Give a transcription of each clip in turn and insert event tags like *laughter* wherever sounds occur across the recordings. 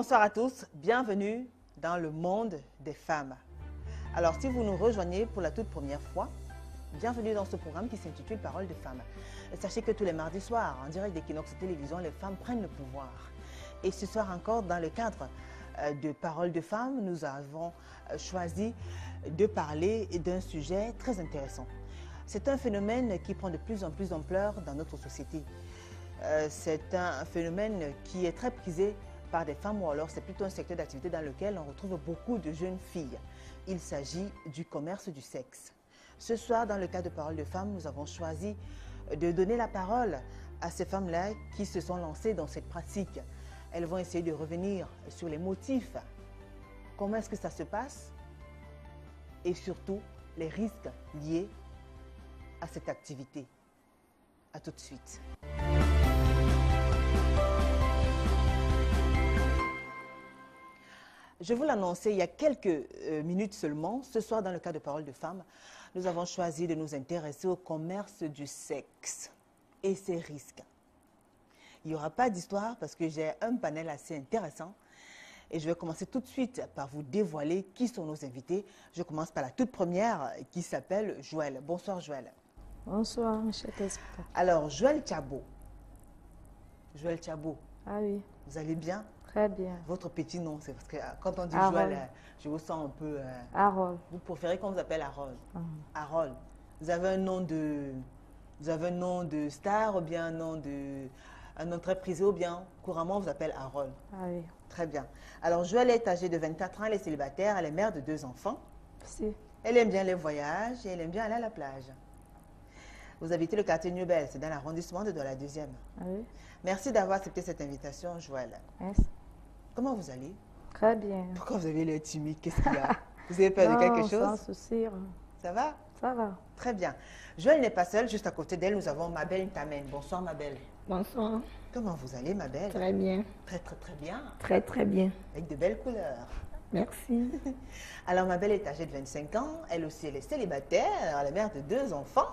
Bonsoir à tous, bienvenue dans le monde des femmes. Alors si vous nous rejoignez pour la toute première fois, bienvenue dans ce programme qui s'intitule Parole de femmes. Sachez que tous les mardis soirs, en direct d'Equinox Télévision, les femmes prennent le pouvoir. Et ce soir encore, dans le cadre euh, de Parole de femmes, nous avons euh, choisi de parler d'un sujet très intéressant. C'est un phénomène qui prend de plus en plus d'ampleur dans notre société. Euh, c'est un phénomène qui est très prisé par des femmes ou alors c'est plutôt un secteur d'activité dans lequel on retrouve beaucoup de jeunes filles. Il s'agit du commerce du sexe. Ce soir, dans le cadre de Parole de femmes, nous avons choisi de donner la parole à ces femmes-là qui se sont lancées dans cette pratique. Elles vont essayer de revenir sur les motifs. Comment est-ce que ça se passe? Et surtout, les risques liés à cette activité. A tout de suite. Je vous l'annonçais il y a quelques euh, minutes seulement. Ce soir, dans le cas de Parole de femmes, nous avons choisi de nous intéresser au commerce du sexe et ses risques. Il n'y aura pas d'histoire parce que j'ai un panel assez intéressant. Et je vais commencer tout de suite par vous dévoiler qui sont nos invités. Je commence par la toute première qui s'appelle Joël. Bonsoir Joël. Bonsoir, téléspectateur. Alors, Joël Chabot. Joël Chabot, Ah oui, vous allez bien? Très bien. Votre petit nom, c'est parce que euh, quand on dit. Joël, euh, je vous sens un peu... euh, Harold. Vous préférez qu'on vous appelle Harold Ah. Harold. Vous avez un nom de, vous avez un nom de star ou bien un nom de, un nom très prisé ou bien couramment on vous appelle Harold. Ah oui, Très bien. Alors Joël est âgée de 24 ans, elle est célibataire, elle est mère de deux enfants. si. Elle aime bien les voyages et elle aime bien aller à la plage. Vous habitez le quartier Newbel, c'est dans l'arrondissement de la deuxième. Ah oui, Merci d'avoir accepté cette invitation, Joël. merci. Comment vous allez? Très bien. Pourquoi vous avez l'air timide? Qu'est-ce qu'il y a? Vous avez peur de *laughs* quelque Non, chose? Sans souci, hein. Ça va? Ça va. Très bien. Joël n'est pas seule, juste à côté d'elle, nous avons Mabel Tamen. Bonsoir Mabel. Bonsoir, Comment vous allez Mabel très bien, Très très très bien, très très bien. avec de belles couleurs. Merci. *laughs* Alors Mabel est âgée de 25 ans, elle aussi elle est célibataire, elle est mère de deux enfants.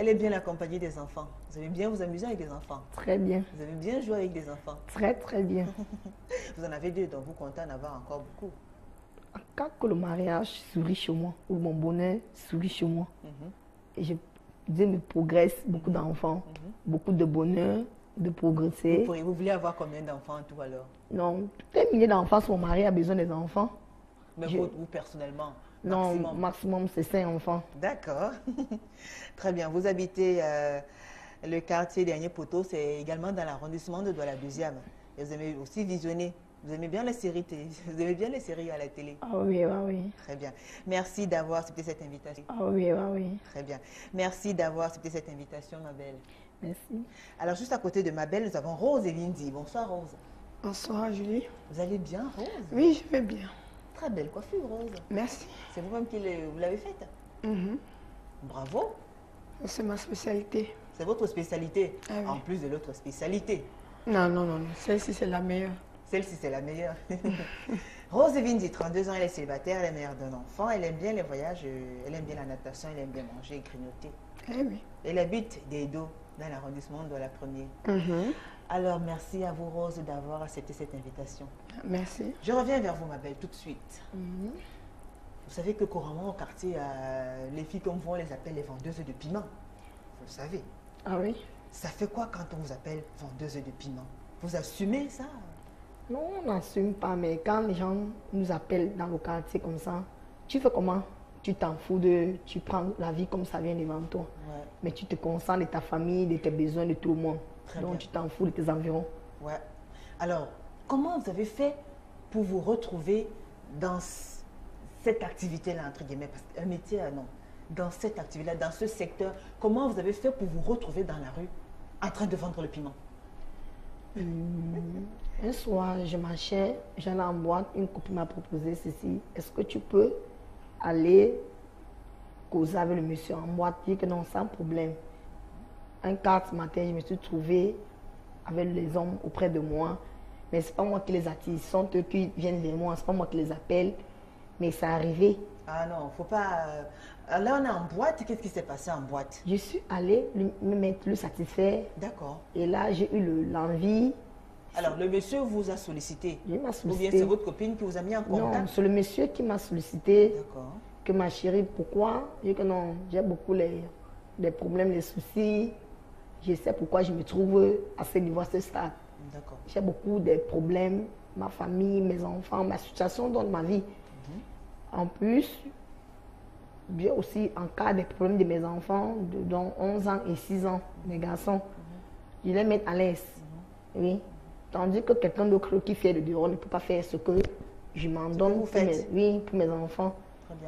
Elle est bien accompagnée des enfants. Vous aimez bien vous amuser avec des enfants. Très bien, Vous aimez bien jouer avec des enfants. très très bien. *laughs* Vous en avez deux, donc vous comptez en avoir encore beaucoup. Quand que le mariage sourit chez moi, ou mon bonheur sourit chez moi, Mhm. et je, Dieu me progresse, beaucoup d'enfants, beaucoup de bonheur, de Vous, progresser. pourriez- vous voulez avoir combien d'enfants en tout alors? Non, tous les milliers d'enfants, son mari a besoin des enfants. Mais Je- vous, vous, personnellement? Non, maximum. maximum, c'est cinq enfants. D'accord. *laughs* Très bien. Vous habitez euh, le quartier Dernier Poteau, c'est également dans l'arrondissement de Douala Deuxième. Et vous aimez aussi visionner. Vous aimez bien les séries télé- *laughs* Vous aimez bien les séries à la télé. Ah oui, ah oui. Très bien. Merci d'avoir accepté cette invitation. Ah oui, ah oui. Très bien. Merci d'avoir accepté cette invitation, ma belle. Merci. Alors, juste à côté de ma belle, nous avons Rose et Lindy. Bonsoir, Rose. Bonsoir Julie. Vous allez bien, Rose? Oui, je vais bien. Très belle coiffure, Rose. Merci. C'est vous-même qui l'avez- faite Mhm. Bravo. C'est ma spécialité. C'est votre spécialité, Ah oui. en plus de l'autre spécialité. Non, non, non, non. Celle-ci, c'est la meilleure. Celle-ci, c'est la meilleure. *laughs* Rose Vindy, 32 ans, elle est célibataire, elle est mère d'un enfant, elle aime bien les voyages, euh, elle aime bien la natation, elle aime bien manger et grignoter. Eh oui. Elle habite des dos dans l'arrondissement de la première. Mhm. Alors, merci à vous, Rose, d'avoir accepté cette invitation. Merci. Je reviens vers vous, ma belle, tout de suite. Mhm. Vous savez que couramment au quartier, euh, les filles comme vous, on les appelle les vendeuses de piment. Vous le savez. Ah oui? Ça fait quoi quand on vous appelle vendeuse de piment? Vous assumez ça? Non, on n'assume pas, mais quand les gens nous appellent dans le quartier comme ça, tu fais comment? Tu t'en fous de. Tu prends la vie comme ça vient devant toi. Ouais, Mais tu te concentres de ta famille, de tes besoins, de tout le monde. Très Donc bien. tu t'en fous de tes environs. ouais. Alors, comment vous avez fait pour vous retrouver dans cette activité-là, entre guillemets? Parce qu'un métier, euh, non. Dans cette activité-là, dans ce secteur, comment vous avez fait pour vous retrouver dans la rue en train de vendre le piment? Un soir, je marchais, j'allais en boîte, une copine m'a proposé ceci. Est-ce que tu peux aller causer avec le monsieur en boîte? Dit que non, sans problème. Un quart ce matin, je me suis trouvée avec les hommes auprès de moi. Mais c'est pas moi qui les attire, ce sont eux qui viennent vers moi, c'est pas moi qui les appelle. Mais c'est arrivé. Ah non, faut pas. euh, Là, on est en boîte. Qu'est-ce qui s'est passé en boîte? Je suis allée me mettre le satisfaire D'accord. Et là, j'ai eu le- l'envie Alors, le monsieur vous a sollicité? Il m'a Ou bien sollicité. c'est votre copine qui vous a mis en Non, contact? c'est le monsieur qui m'a sollicité. D'accord. Que ma chérie, pourquoi? Dis que non, j'ai beaucoup les, les problèmes, les soucis. Je sais pourquoi je me trouve à ce niveau, à ce stade. J'ai beaucoup de problèmes, ma famille, mes enfants, ma situation dans ma vie. En plus, j'ai aussi en cas des problèmes de mes enfants, de, dont 11 ans et 6 ans, mes garçons. Je les mets à l'aise. Oui. Tandis que quelqu'un d'autre qui fait le dehors ne peut pas faire ce que je m'en donne pour mes, oui, pour mes enfants.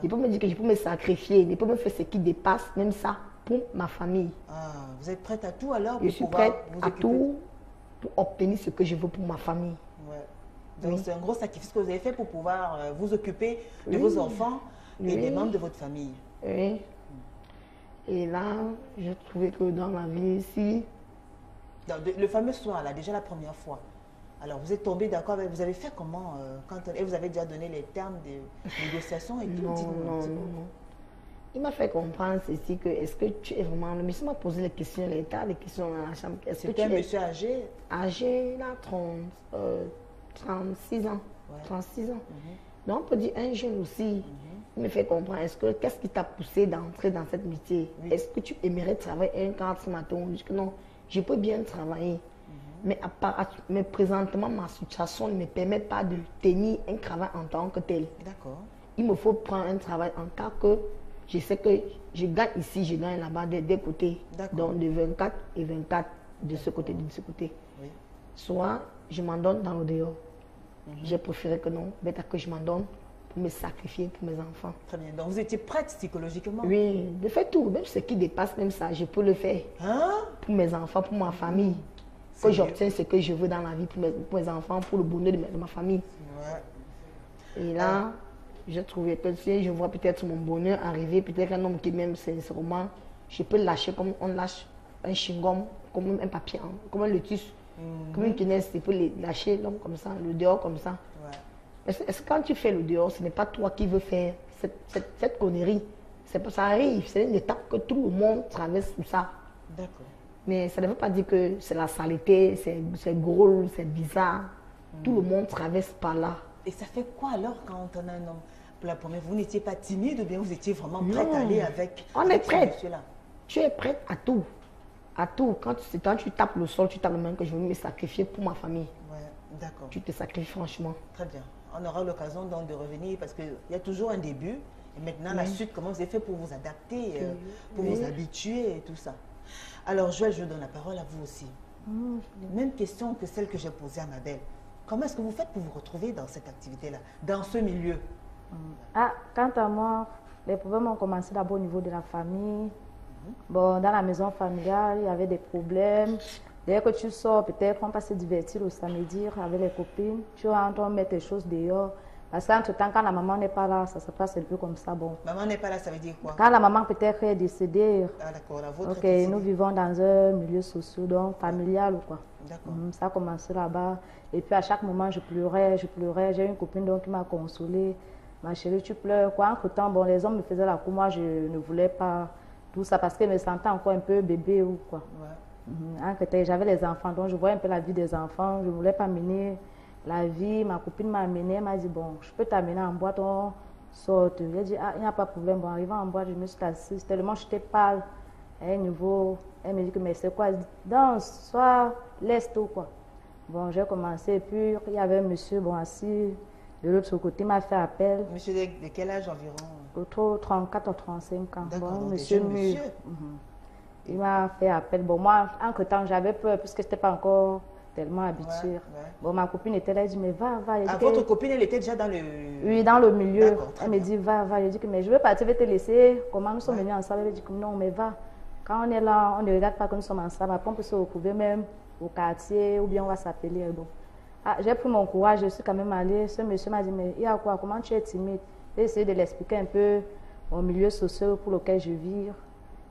Il peut me dire que je peux me sacrifier, il peut me faire ce qui dépasse, même ça, pour ma famille. Ah, vous êtes prête à tout alors Je suis prête vous à tout pour obtenir ce que je veux pour ma famille. Ouais. Donc Oui. c'est un gros sacrifice que vous avez fait pour pouvoir euh, vous occuper de Oui. vos enfants et Oui. des membres de votre famille. Oui. Et là, j'ai trouvé que dans la vie ici, le fameux soir là, déjà la première fois. Alors vous êtes tombé d'accord avec, vous avez fait comment euh, quand et vous avez déjà donné les termes de négociation et tout. non, non, non, non. Il m'a fait comprendre ceci que est-ce que tu es vraiment. Le monsieur m'a posé les questions, les tas de questions dans la chambre. Est-ce que tu un es monsieur âgé? âgé, là, 30, euh, 36 ans. Ouais. 36 ans. Mhm. Donc, on peut dire un jeune aussi. Il me fait comprendre, est-ce que, qu'est-ce qui t'a poussé d'entrer dans cette métier? Oui. Est-ce que tu aimerais travailler un quart ce matin? Je dis que non, je peux bien travailler. Mhm. Mais, à part, mais présentement, ma situation ne me permet pas de tenir un travail en tant que tel. D'accord. Il me faut prendre un travail en cas que je sais que je gagne ici, je gagne là-bas des deux côtés. Donc de 24 et 24 de ce côté, de ce côté. Oui. Soit je m'en donne dans le dehors. J'ai préféré que non, bête que je m'en donne pour me sacrifier pour mes enfants. Très bien. Donc vous étiez prête psychologiquement? Oui, de faire tout, même ce qui dépasse même ça, je peux le faire Hein? Pour mes enfants, pour ma famille. Que j'obtienne ce que je veux dans la vie pour mes, pour mes enfants, pour le bonheur de ma, de ma famille. Ouais. Et là, j'ai trouvé que si je vois peut-être mon bonheur arriver, peut-être un homme qui m'aime sincèrement, je peux lâcher comme on lâche un chewing-gum, comme un papier, hein, comme un lotus, comme une punaise, tu peux lâcher l'homme comme ça, le dehors comme ça. Ouais. Est-ce que quand tu fais le dehors, ce n'est pas toi qui veux faire cette, cette, cette connerie? C'est pas- Ça arrive, c'est une étape que tout le monde traverse tout ça. D'accord. Mais ça ne veut pas dire que c'est la saleté, c'est c'est gros, c'est bizarre. Tout le monde traverse par là. Et ça fait quoi alors quand on a un homme? Pour la première Vous n'étiez pas timide ou bien vous étiez vraiment prête Non. à aller avec, On avec est ce prête. monsieur-là? Tu es prête à tout. À tout. Quand tu, quand tu tapes le sol, tu tapes le même que je veux me sacrifier pour ma famille. Ouais, d'accord. Tu te sacrifies franchement. Très bien. On aura l'occasion donc de revenir parce qu'il y a toujours un début. Et maintenant, la suite, comment vous avez fait pour vous adapter, euh, pour vous habituer et tout ça. Alors, Joël, je donne la parole à vous aussi. Même question que celle que j'ai posée à ma belle. Comment est-ce que vous faites pour vous retrouver dans cette activité-là, dans ce milieu? Ah, quant à moi, les problèmes ont commencé d'abord au niveau de la famille. Bon, dans la maison familiale, il y avait des problèmes. Dès que tu sors, peut-être on passe se divertir le samedi avec les copines. Tu rentres, on met tes choses dehors. Parce qu'entre-temps, quand la maman n'est pas là, ça se passe un peu comme ça. Bon, Maman n'est pas là, ça veut dire quoi? Quand la maman peut-être est décédée, Ah, d'accord, la vôtre ok, est nous vivons dans un milieu social, donc familial ou quoi. D'accord. Mhm, Ça a commencé là-bas. Et puis à chaque moment, je pleurais, je pleurais. J'ai une copine donc qui m'a consolée. Ma chérie, tu pleures. Quoi, entre-temps, bon, les hommes me faisaient la cour. Moi, je ne voulais pas tout ça parce je me sentais encore un peu bébé ou quoi. Ouais. Mhm. J'avais les enfants, donc je voyais un peu la vie des enfants. Je ne voulais pas mener la vie. Ma copine m'a amenée. Elle m'a dit, bon, je peux t'amener en boîte, on sort. J'ai dit, ah, il n'y a pas de problème. Bon, arrivant en boîte, je me suis assise. Tellement j'étais pâle. À un niveau, elle me dit que, mais c'est quoi? Danse, soit l'est ou quoi. Bon, j'ai commencé. Et puis, il y avait un monsieur, bon, assis de l'autre côté, il m'a fait appel. Monsieur de, quel âge environ? Autour de 34 ou 35 ans. Bon, donc monsieur monsieur. Mhm. Il m'a fait appel. Bon, moi, entre temps, j'avais peur puisque je n'étais pas encore tellement habituée. Ouais, ouais. Bon, ma copine était là, elle dit, mais va, va. Elle Ah, dit que- votre copine, elle était déjà dans le... Oui, dans le milieu. Elle me dit, va, va. Je dis que, mais je veux partir, je vais te laisser. Comment nous sommes Ouais. venus ensemble? Elle dit que non, mais va. Quand on est là, on ne regarde pas que nous sommes ensemble. Après, on peut se retrouver même au quartier ou bien on va s'appeler. Bon. Ah, j'ai pris mon courage, je suis quand même allée. Ce monsieur m'a dit, mais il y a quoi? Comment tu es timide? J'ai essayé de l'expliquer un peu au milieu social pour lequel je vis.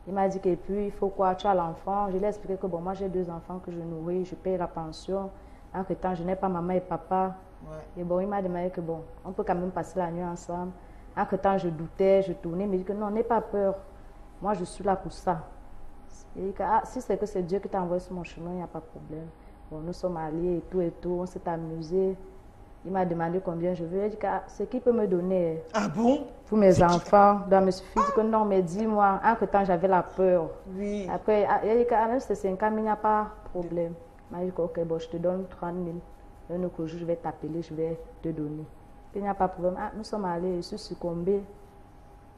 Il m'a dit que puis il faut quoi? Tu as l'enfant. Je lui ai expliqué que bon, moi j'ai deux enfants que je nourris, je paye la pension. Entre temps, je n'ai pas maman et papa. Ouais. Et bon, il m'a demandé que bon, on peut quand même passer la nuit ensemble. Entre temps, je doutais, je tournais, il me dit que non, n'aie pas peur. Moi, je suis là pour ça. Il dit que ah, si c'est que c'est Dieu qui t'a envoyé sur mon chemin, il n'y a pas de problème. Bon, nous sommes allés et tout et tout, on s'est amusé. Il m'a demandé combien je veux. J'ai dit que ah, ce qu'il peut me donner Ah bon? Pour mes enfants doit me suffire. Dit que non, mais dis-moi. Entre temps, j'avais la peur. Oui. Après, ah, il a dit ah, même si c'est 5 ans, il n'y a pas de problème. Il m'a dit ok, bon, je te donne 30 000. Un autre jour, je vais t'appeler, je vais te donner. Il n'y a pas de problème. Ah, nous sommes allés, je suis succombé.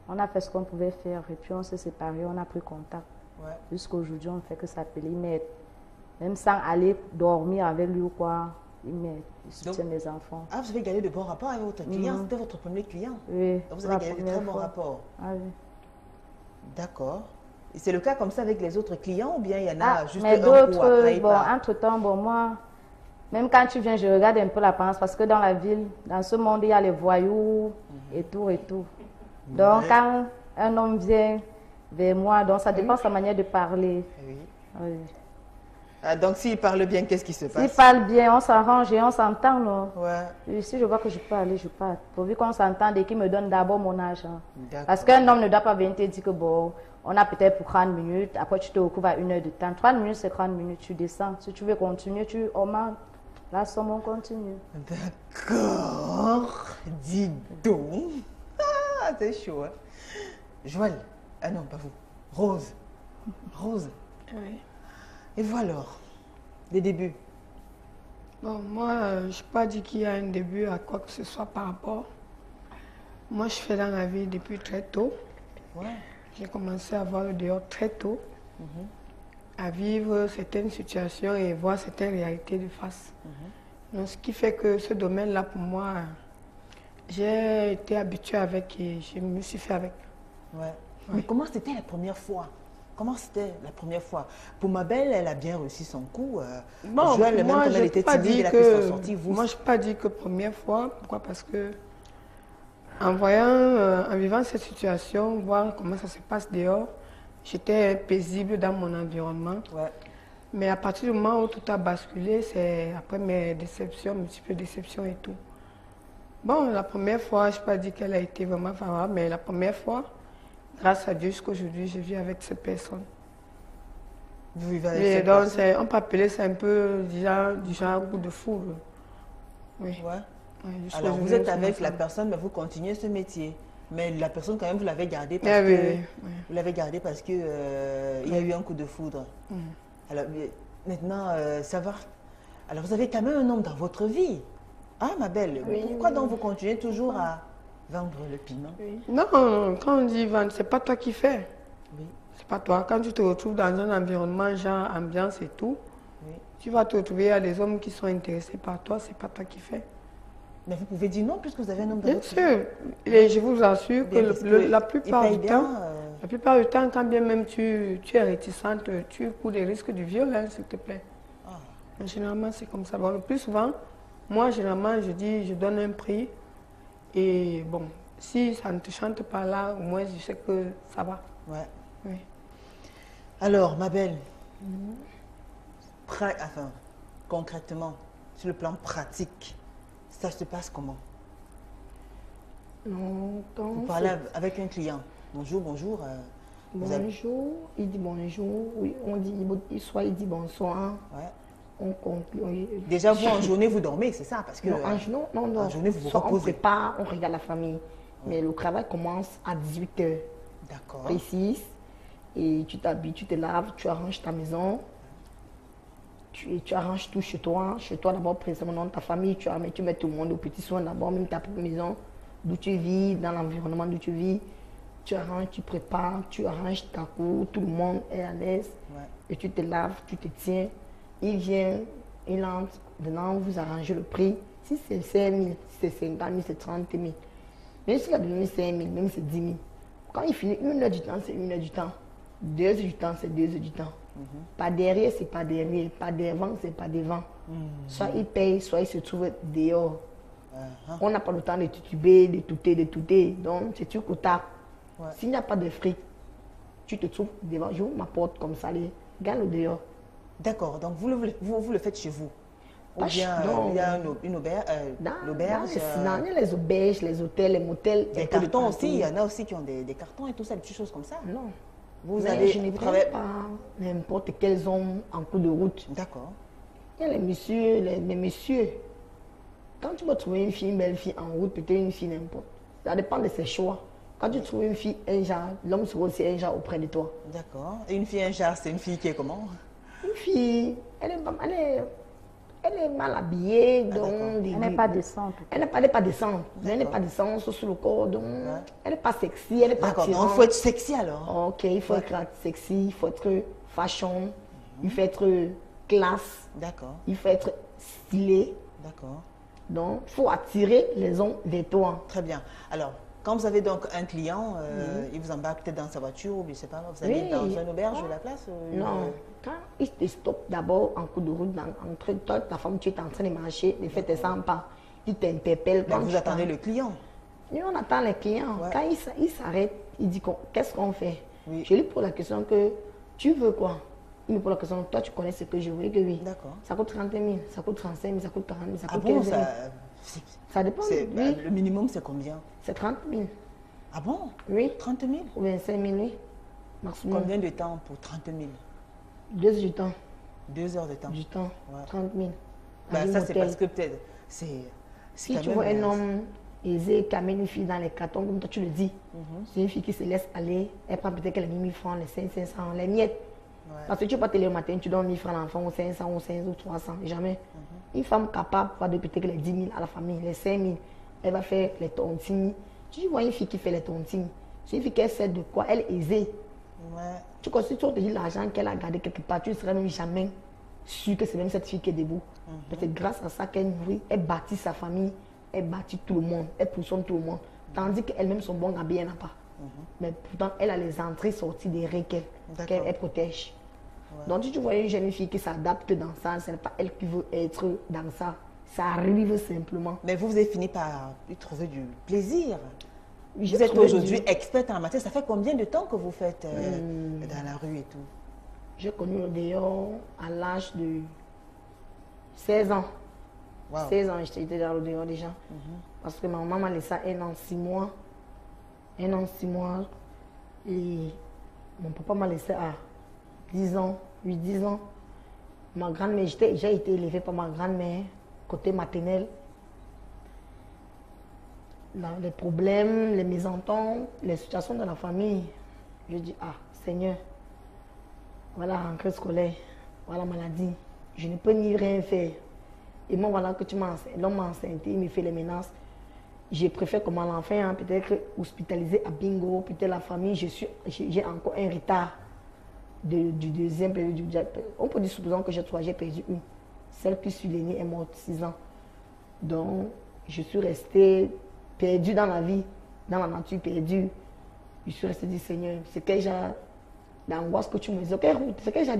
On a fait ce qu'on pouvait faire et puis on s'est séparés, on a pris contact. Ouais. Jusqu'aujourd'hui, on ne fait que s'appeler. M'aide. Même sans aller dormir avec lui ou quoi, il m'aide. Il soutient mes enfants. Ah, vous avez gardé de bons rapports avec votre client. Mhm. C'était votre premier client. Oui, Donc, vous avez gardé de très bons rapports. Ah oui. D'accord. C'est le cas comme ça avec les autres clients ou bien il y en a Ah, juste mais un coup après d'autres, bon, entre-temps, bon, moi, même quand tu viens, je regarde un peu l'apparence parce que dans la ville, dans ce monde, il y a les voyous et tout et tout. Donc, Ouais. quand un homme vient vers moi, donc ça dépend de sa manière de parler. Oui. Oui. Ah, donc s'il parle bien, qu'est-ce qui se S'il passe? parle bien, on s'arrange et on s'entend, non? Ouais. Et si je vois que je peux aller, je pars. Pourvu qu'on s'entende et qu'il me donne d'abord mon argent. D'accord. Parce qu'un homme ne doit pas venir te dire que bon, on a peut-être pour 30 minutes, après tu te recouvres à une heure de temps. 30 minutes, c'est 30 minutes, tu descends. Si tu veux continuer, tu augmentes. La somme, on continue. D'accord. Dis donc. Ah, c'est chaud. Hein? Joël. Ah non, pas vous. Rose. Rose. Oui. Et vous alors Les débuts Bon, moi, euh, je n'ai pas dit qu'il y a un début à quoi que ce soit par rapport. Moi, je fais dans la vie depuis très tôt. Ouais. J'ai commencé à voir le dehors très tôt, à vivre certaines situations et voir certaines réalités de face. Donc, ce qui fait que ce domaine-là, pour moi, j'ai été habituée avec et je me suis fait avec. Ouais. Mais comment c'était la première fois? Comment c'était la première fois? Pour ma belle, elle a bien reçu son coup. euh, Bon, Joël, même moi, comme elle j'ai était pas timide, dit elle a pu que, s'en sortir. Vous, moi, je n'ai pas dit que première fois. Pourquoi? Parce que en voyant, euh, en vivant cette situation, voir comment ça se passe dehors, j'étais paisible dans mon environnement. ouais. Mais à partir du moment où tout a basculé, c'est après mes déceptions, multiples déceptions et tout. Bon, la première fois, je n'ai pas dit qu'elle a été vraiment favorable, mais la première fois, grâce à Dieu, jusqu'aujourd'hui, je vis avec cette personne. Vous vivez avec Et cette donc, personne? on peut appeler ça un peu du genre, du genre coup de foudre. Oui. Ouais. Oui, jusqu'à Alors, vous êtes avec la personne, mais vous continuez ce métier. Mais la personne, quand même, vous l'avez gardée parce Ah oui, que oui, oui. vous l'avez gardée parce que euh, il y a eu un coup de foudre. Mm. Alors maintenant, euh, savoir. Alors, vous avez quand même un homme dans votre vie. Ah, ma belle. Oui, Pourquoi oui. donc vous continuez toujours à vendre le piment Non, quand on dit vendre, c'est pas toi qui fais. Oui. C'est pas toi. Quand tu te retrouves dans un environnement, genre ambiance et tout, Oui. tu vas te retrouver à des hommes qui sont intéressés par toi, c'est pas toi qui fais. Mais vous pouvez dire non puisque vous avez un homme Bien sûr. Et je vous assure que le- le- la plupart du bien, temps, euh, la plupart du temps, quand bien même tu, tu es réticente, tu cours des risques du viol, hein, s'il te plaît. ah, Généralement, c'est comme ça. Bon, le plus souvent, moi, généralement, je dis, je donne un prix. Et bon, si ça ne te chante pas là, au moins, je sais que ça va. ouais. Oui. Alors, ma belle, pra- enfin, concrètement, sur le plan pratique, ça se passe comment? Non, quand Vous parlez av- avec un client. Bonjour, bonjour. euh, avez- Bonjour, il dit bonjour, oui, on dit, soit il dit bonsoir, ouais. On. Déjà, vous, en journée, vous dormez, c'est ça Parce que. Non, en, non, non, en journée, vous vous Soit on reposez. prépare, on regarde la famille. Mais le travail commence à 18h D'accord. précise. Et tu t'habilles, tu te laves, tu arranges ta maison. Tu, tu arranges tout chez toi. Chez toi, d'abord, précisément dans ta famille, tu, amènes- tu mets tout le monde au petit soin d'abord, même ta propre maison, d'où tu vis, dans l'environnement d'où tu vis. Tu arranges, tu prépares, tu arranges ta cour, tout le monde est à l'aise. Ouais. Et tu te laves, tu te tiens. Il vient, il entre, dedans, vous arrangez le prix. Si c'est 5 000, si c'est 50 000, c'est 30 000. Même s'il a donné 5 000, même c'est 10 000. Quand il finit une heure du temps, c'est une heure du temps. Deux heures du temps, c'est deux heures du temps. Pas derrière, c'est pas derrière. Pas devant, c'est pas devant. Soit il paye, soit il se trouve dehors. Uh-huh. On n'a pas le temps de tutuber, de touter, de touter. Donc, c'est tout quota. Ouais. S'il n'y a pas de fric, tu te trouves devant, j'ouvre ma porte comme ça, les gars le dehors. D'accord. Donc, vous le, vous, vous le faites chez vous Ou bien euh, non. il y a une, au- une auberge, euh, Dans, l'auberge, dans les- euh, dans- il y a les auberges, les hôtels, les motels. des cartons aussi. Il y en a aussi qui ont des, des cartons et tout ça, des petites choses comme ça. Non. Vous Mais allez je ne prends travailler. pas n'importe quels hommes en cours de route. D'accord. Il y a les messieurs, les, les messieurs. Quand tu vas trouver une fille, une belle fille en route, peut-être une fille n'importe. Ça dépend de ses choix. Quand tu trouves une fille, un genre, l'homme sera aussi un genre auprès de toi. D'accord. Et une fille, un genre, c'est une fille qui est comment? Une fille, elle est, elle est, elle est mal habillée, Ah, donc... Elle n'est pas décente. Elle n'est pas, elle n'est pas décente. Elle n'est pas décente sur le corps, donc elle n'est pas sexy, elle n'est pas D'accord. Il faut être sexy alors. Ok, il faut être sexy, il faut être fashion, il faut être classe, D'accord. il faut être stylé. D'accord. Donc, il faut attirer les hommes vers toi. Très bien. Alors, quand vous avez donc un client, euh, il vous embarque peut-être dans sa voiture ou je sais pas, vous allez Oui. dans une auberge de la place euh, Non, quand il te stoppe d'abord en coup de route, dans, entre toi, ta femme, tu es en train de marcher, il fait tes 100 pas, il t'interpelle. ben, quand vous attendez t'en- le client. Nous, on attend les clients. Ouais. Quand il s'a- il s'arrête, il dit qu'est-ce qu'on fait? Oui. Je lui pose la question que tu veux quoi? Il me pose la question, toi tu connais ce que je veux, que oui. D'accord. Ça coûte 30 000, ça coûte 35 000, ça coûte 40 000, ça Ah coûte bon, 15 000. ça, dépend. Oui, le minimum c'est combien? C'est 30 000. Ah bon? Oui, 30 000 ou 25 000, oui. Maximum. Combien de temps pour 30 000 Deux heures du temps. Deux heures de temps. Du temps. Ouais. 30 000. Ben, Avec ça c'est parce que peut-être Si tu vois un euh, homme aisé qui amène une fille dans les cartons, comme toi tu le dis, Mhm. c'est une fille qui se laisse aller, elle prend peut-être les 1000 francs, les 500, 500, les miettes. Ouais. Parce que tu vas pas te le matin, tu donnes 1000 francs à l'enfant, ou 500, ou 500, ou 300, jamais. Mhm. Une femme capable va donner peut-être les 10 000 à la famille, les 5 000, elle va faire les tontines. Tu vois une fille qui fait les tontines, c'est une fille qui sait de quoi, elle est aisée. Ouais. Tu considères tu te dis l'argent qu'elle a gardé quelque part, tu ne serais même jamais sûr que c'est même cette fille qui est debout. Parce que grâce à ça qu'elle nourrit, elle bâtit sa famille, elle bâtit tout le monde, elle positionne tout le monde. Tandis qu'elle-même, son bon habit, elle n'a pas. Mais pourtant, elle a les entrées sorties des règles qu'elle elle protège. Donc, si tu vois une jeune fille qui s'adapte dans ça, ce n'est pas elle qui veut être dans ça. Ça arrive simplement. Mais vous, vous avez fini par y trouver du plaisir. Vous êtes aujourd'hui du- experte en la matière. Ça fait combien de temps que vous faites euh, Hmm. dans la rue et tout? J'ai connu dehors à l'âge de 16 ans. Wow. 16 ans, j'étais dans dehors déjà. Mhm. Parce que ma maman m'a laissé un an, six mois. Un an, six mois. Et mon papa m'a laissé à 10 ans, 8, 10 ans. Ma grand-mère, j'ai été élevée par ma grand-mère, côté maternel. Les problèmes, les mésententes, les situations de la famille. Je dis, ah, Seigneur, voilà la rentrée scolaire, voilà la maladie. Je ne peux ni rien faire. Et moi, voilà que tu m'as enseigné. L'homme m'a il me fait les menaces. Je préfère comme l'enfant, hein, peut-être hospitalisé à Bingo, peut-être la famille, j'ai encore un retard du deuxième du- On peut dire, supposons que j'ai trois, j'ai perdu une. Celle qui suis l'aînée est morte 6 ans. Donc, je suis restée perdue dans la vie, dans la nature perdue. Je suis restée dit, Seigneur, c'est quel genre d'angoisse que tu me dis, quelle route, c'est quel genre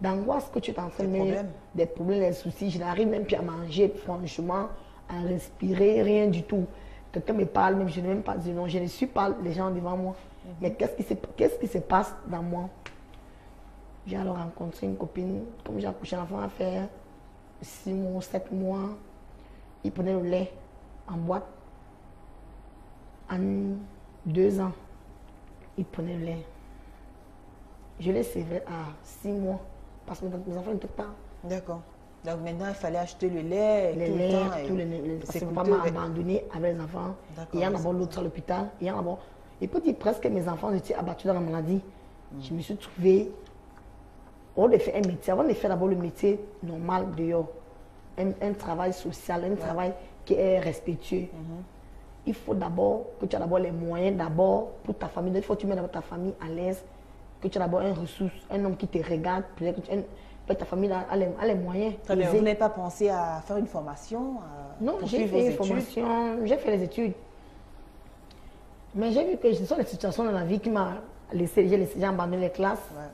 d'angoisse que tu es en train de Des me- problèmes. Des problèmes, des soucis. Je n'arrive même plus à manger, franchement, à respirer, rien du tout. Quelqu'un me parle, même je ne même pas dire non, je ne suis pas les gens devant moi. Mais qu'est-ce qui, se, qu'est-ce qui se passe dans moi? J'ai alors rencontré une copine, comme j'ai accouché l'enfant à faire 6 mois, 7 mois. Il prenait le lait en boîte. En deux ans, il prenait le lait. Je l'ai sévré à 6 mois parce que mes enfants n'étaient pas. D'accord. Donc maintenant, il fallait acheter le lait Les tout laits, le temps. et tout le, le- parce que papa m'a abandonné avec les enfants. Il y en a d'abord l'autre à l'hôpital. Il y en a d'abord. Et peut dire presque mes enfants étaient abattus dans la maladie. Mm. Je me suis trouvée. On a fait un métier. Avant de faire d'abord le métier normal dehors, un, un travail social, un travail qui est respectueux. Mm-hmm. Il faut d'abord que tu aies d'abord les moyens d'abord pour ta famille. Il faut que tu mettes d'abord ta famille à l'aise, que tu aies d'abord un ressource, un homme qui te regarde, peut-être que tu- un- ta famille a, a les, a les moyens. Très bien. aisés. Vous n'avez pas pensé à faire une formation à Non, j'ai fait une études? formation, j'ai fait les études. Mais j'ai vu que ce sont les situations dans la vie qui m'ont laissé, j'ai laissé, j'ai abandonné les classes. Ouais.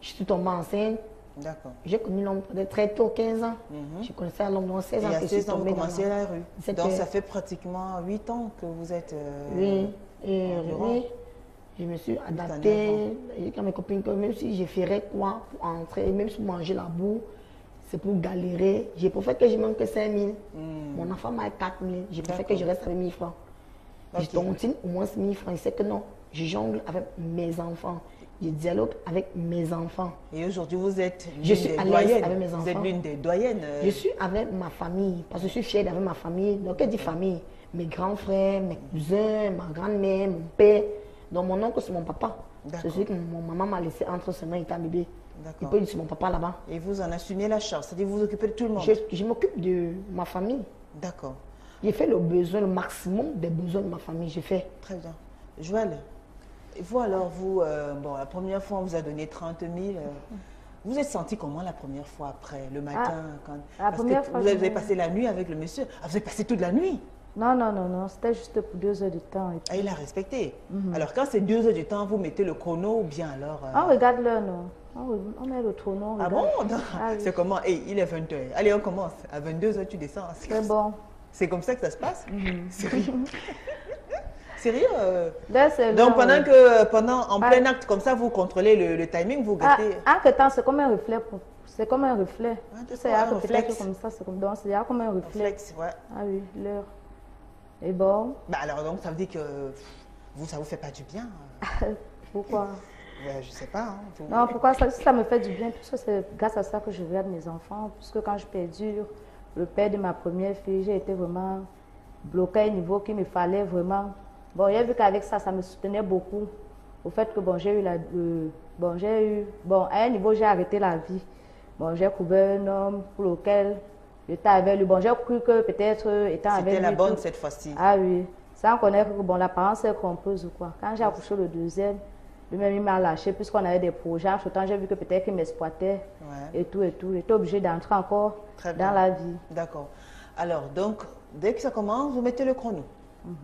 Je suis tombée enceinte. D'accord. J'ai connu l'homme de très tôt, 15 ans. Mhm. Je connaissais l'homme de 16 Et ans à je suis 16 ans, vous dans commencez à la... rue. Donc ça fait pratiquement 8 ans que vous êtes. euh, Oui, et oui, je me suis adaptée. J'ai dit à mes copines que même si je ferais quoi pour entrer, même si manger la boue, c'est pour galérer. J'ai préféré que je manque que 5 000. Hmm. Mon enfant m'a 4 000. J'ai préféré que je reste avec 1 000 francs. Je Ok. tontine au moins 1 000 francs. Il sait que non, je jongle avec mes enfants. Je dialogue avec mes enfants. Et aujourd'hui, vous êtes Je suis des à doyennes. avec mes Vous êtes enfants. l'une des doyennes. Je suis avec ma famille, parce que je suis fière d'avec ma famille. Donc, elle dit famille, mes grands frères, mes cousins, ma grand-mère, mon père. Donc, mon oncle, c'est mon papa. D'accord. C'est celui que mon maman m'a laissé entre ses mains, il était bébé. Il D'accord. peut c'est mon papa là-bas. Et vous en assumez la charge, c'est-à-dire vous vous occupez de tout le monde. Je, je m'occupe de ma famille. D'accord, J'ai fait le besoin, le maximum des besoins de ma famille. J'ai fait. très bien. Joël, et vous alors, vous, euh, bon, la première fois, on vous a donné 30 000. euh, vous êtes senti comment la première fois après, le matin quand... la Parce première que fois, vous avez passé la nuit avec le monsieur. Ah, vous avez passé toute la nuit? Non, non, non, non, c'était juste pour deux heures de temps. et puis- Ah, il a respecté. Mhm. Alors, quand c'est deux heures du temps, vous mettez le chrono ou bien alors... euh, On regarde l'heure, non. On, re- on met le chrono, on Ah bon? Non. Ah oui. C'est comment? Hey, Il est 20h. Allez, on commence. À 22h, tu descends. C'est bon. C'est comme ça que ça se passe? Mhm. Sérieux *laughs* Sérieux euh, c'est Donc pendant oui. que pendant en Ah. plein acte comme ça, vous contrôlez le, le timing, vous Ah, gâtez. en que temps, c'est comme un reflet. pour- C'est comme un reflet. Ah, a un réflexe. comme ça, c'est comme donc, c'est comme un reflet. Ouais. Ah oui, l'heure. Et bon, Bah alors donc ça veut dire que vous ça vous fait pas du bien. *laughs* pourquoi? Ouais, je sais pas. hein, vous- Non, pourquoi ça, ça me fait du bien, puisque c'est grâce à ça que je regarde mes enfants, puisque quand je perdure le père de ma première fille, j'ai été vraiment bloqué à un niveau qu'il me fallait vraiment. Bon, j'ai vu qu'avec ça, ça me soutenait beaucoup. Au fait que bon, j'ai eu la, euh, bon, j'ai eu, bon, à un niveau, j'ai arrêté la vie. Bon, j'ai trouvé un homme pour lequel j'étais avec lui. Bon, j'ai cru que peut-être euh, étant avec lui. C'était la bonne tout- cette fois-ci. ah oui, sans connaître que bon, l'apparence est trompeuse ou quoi. Quand j'ai accouché le deuxième, lui-même il m'a lâché puisqu'on avait des projets. En temps, j'ai vu que peut-être qu'il m'exploitait Ouais. et tout et tout. J'étais obligée d'entrer encore Très dans la vie. D'accord. Alors donc dès que ça commence, vous mettez le chrono. Mhm.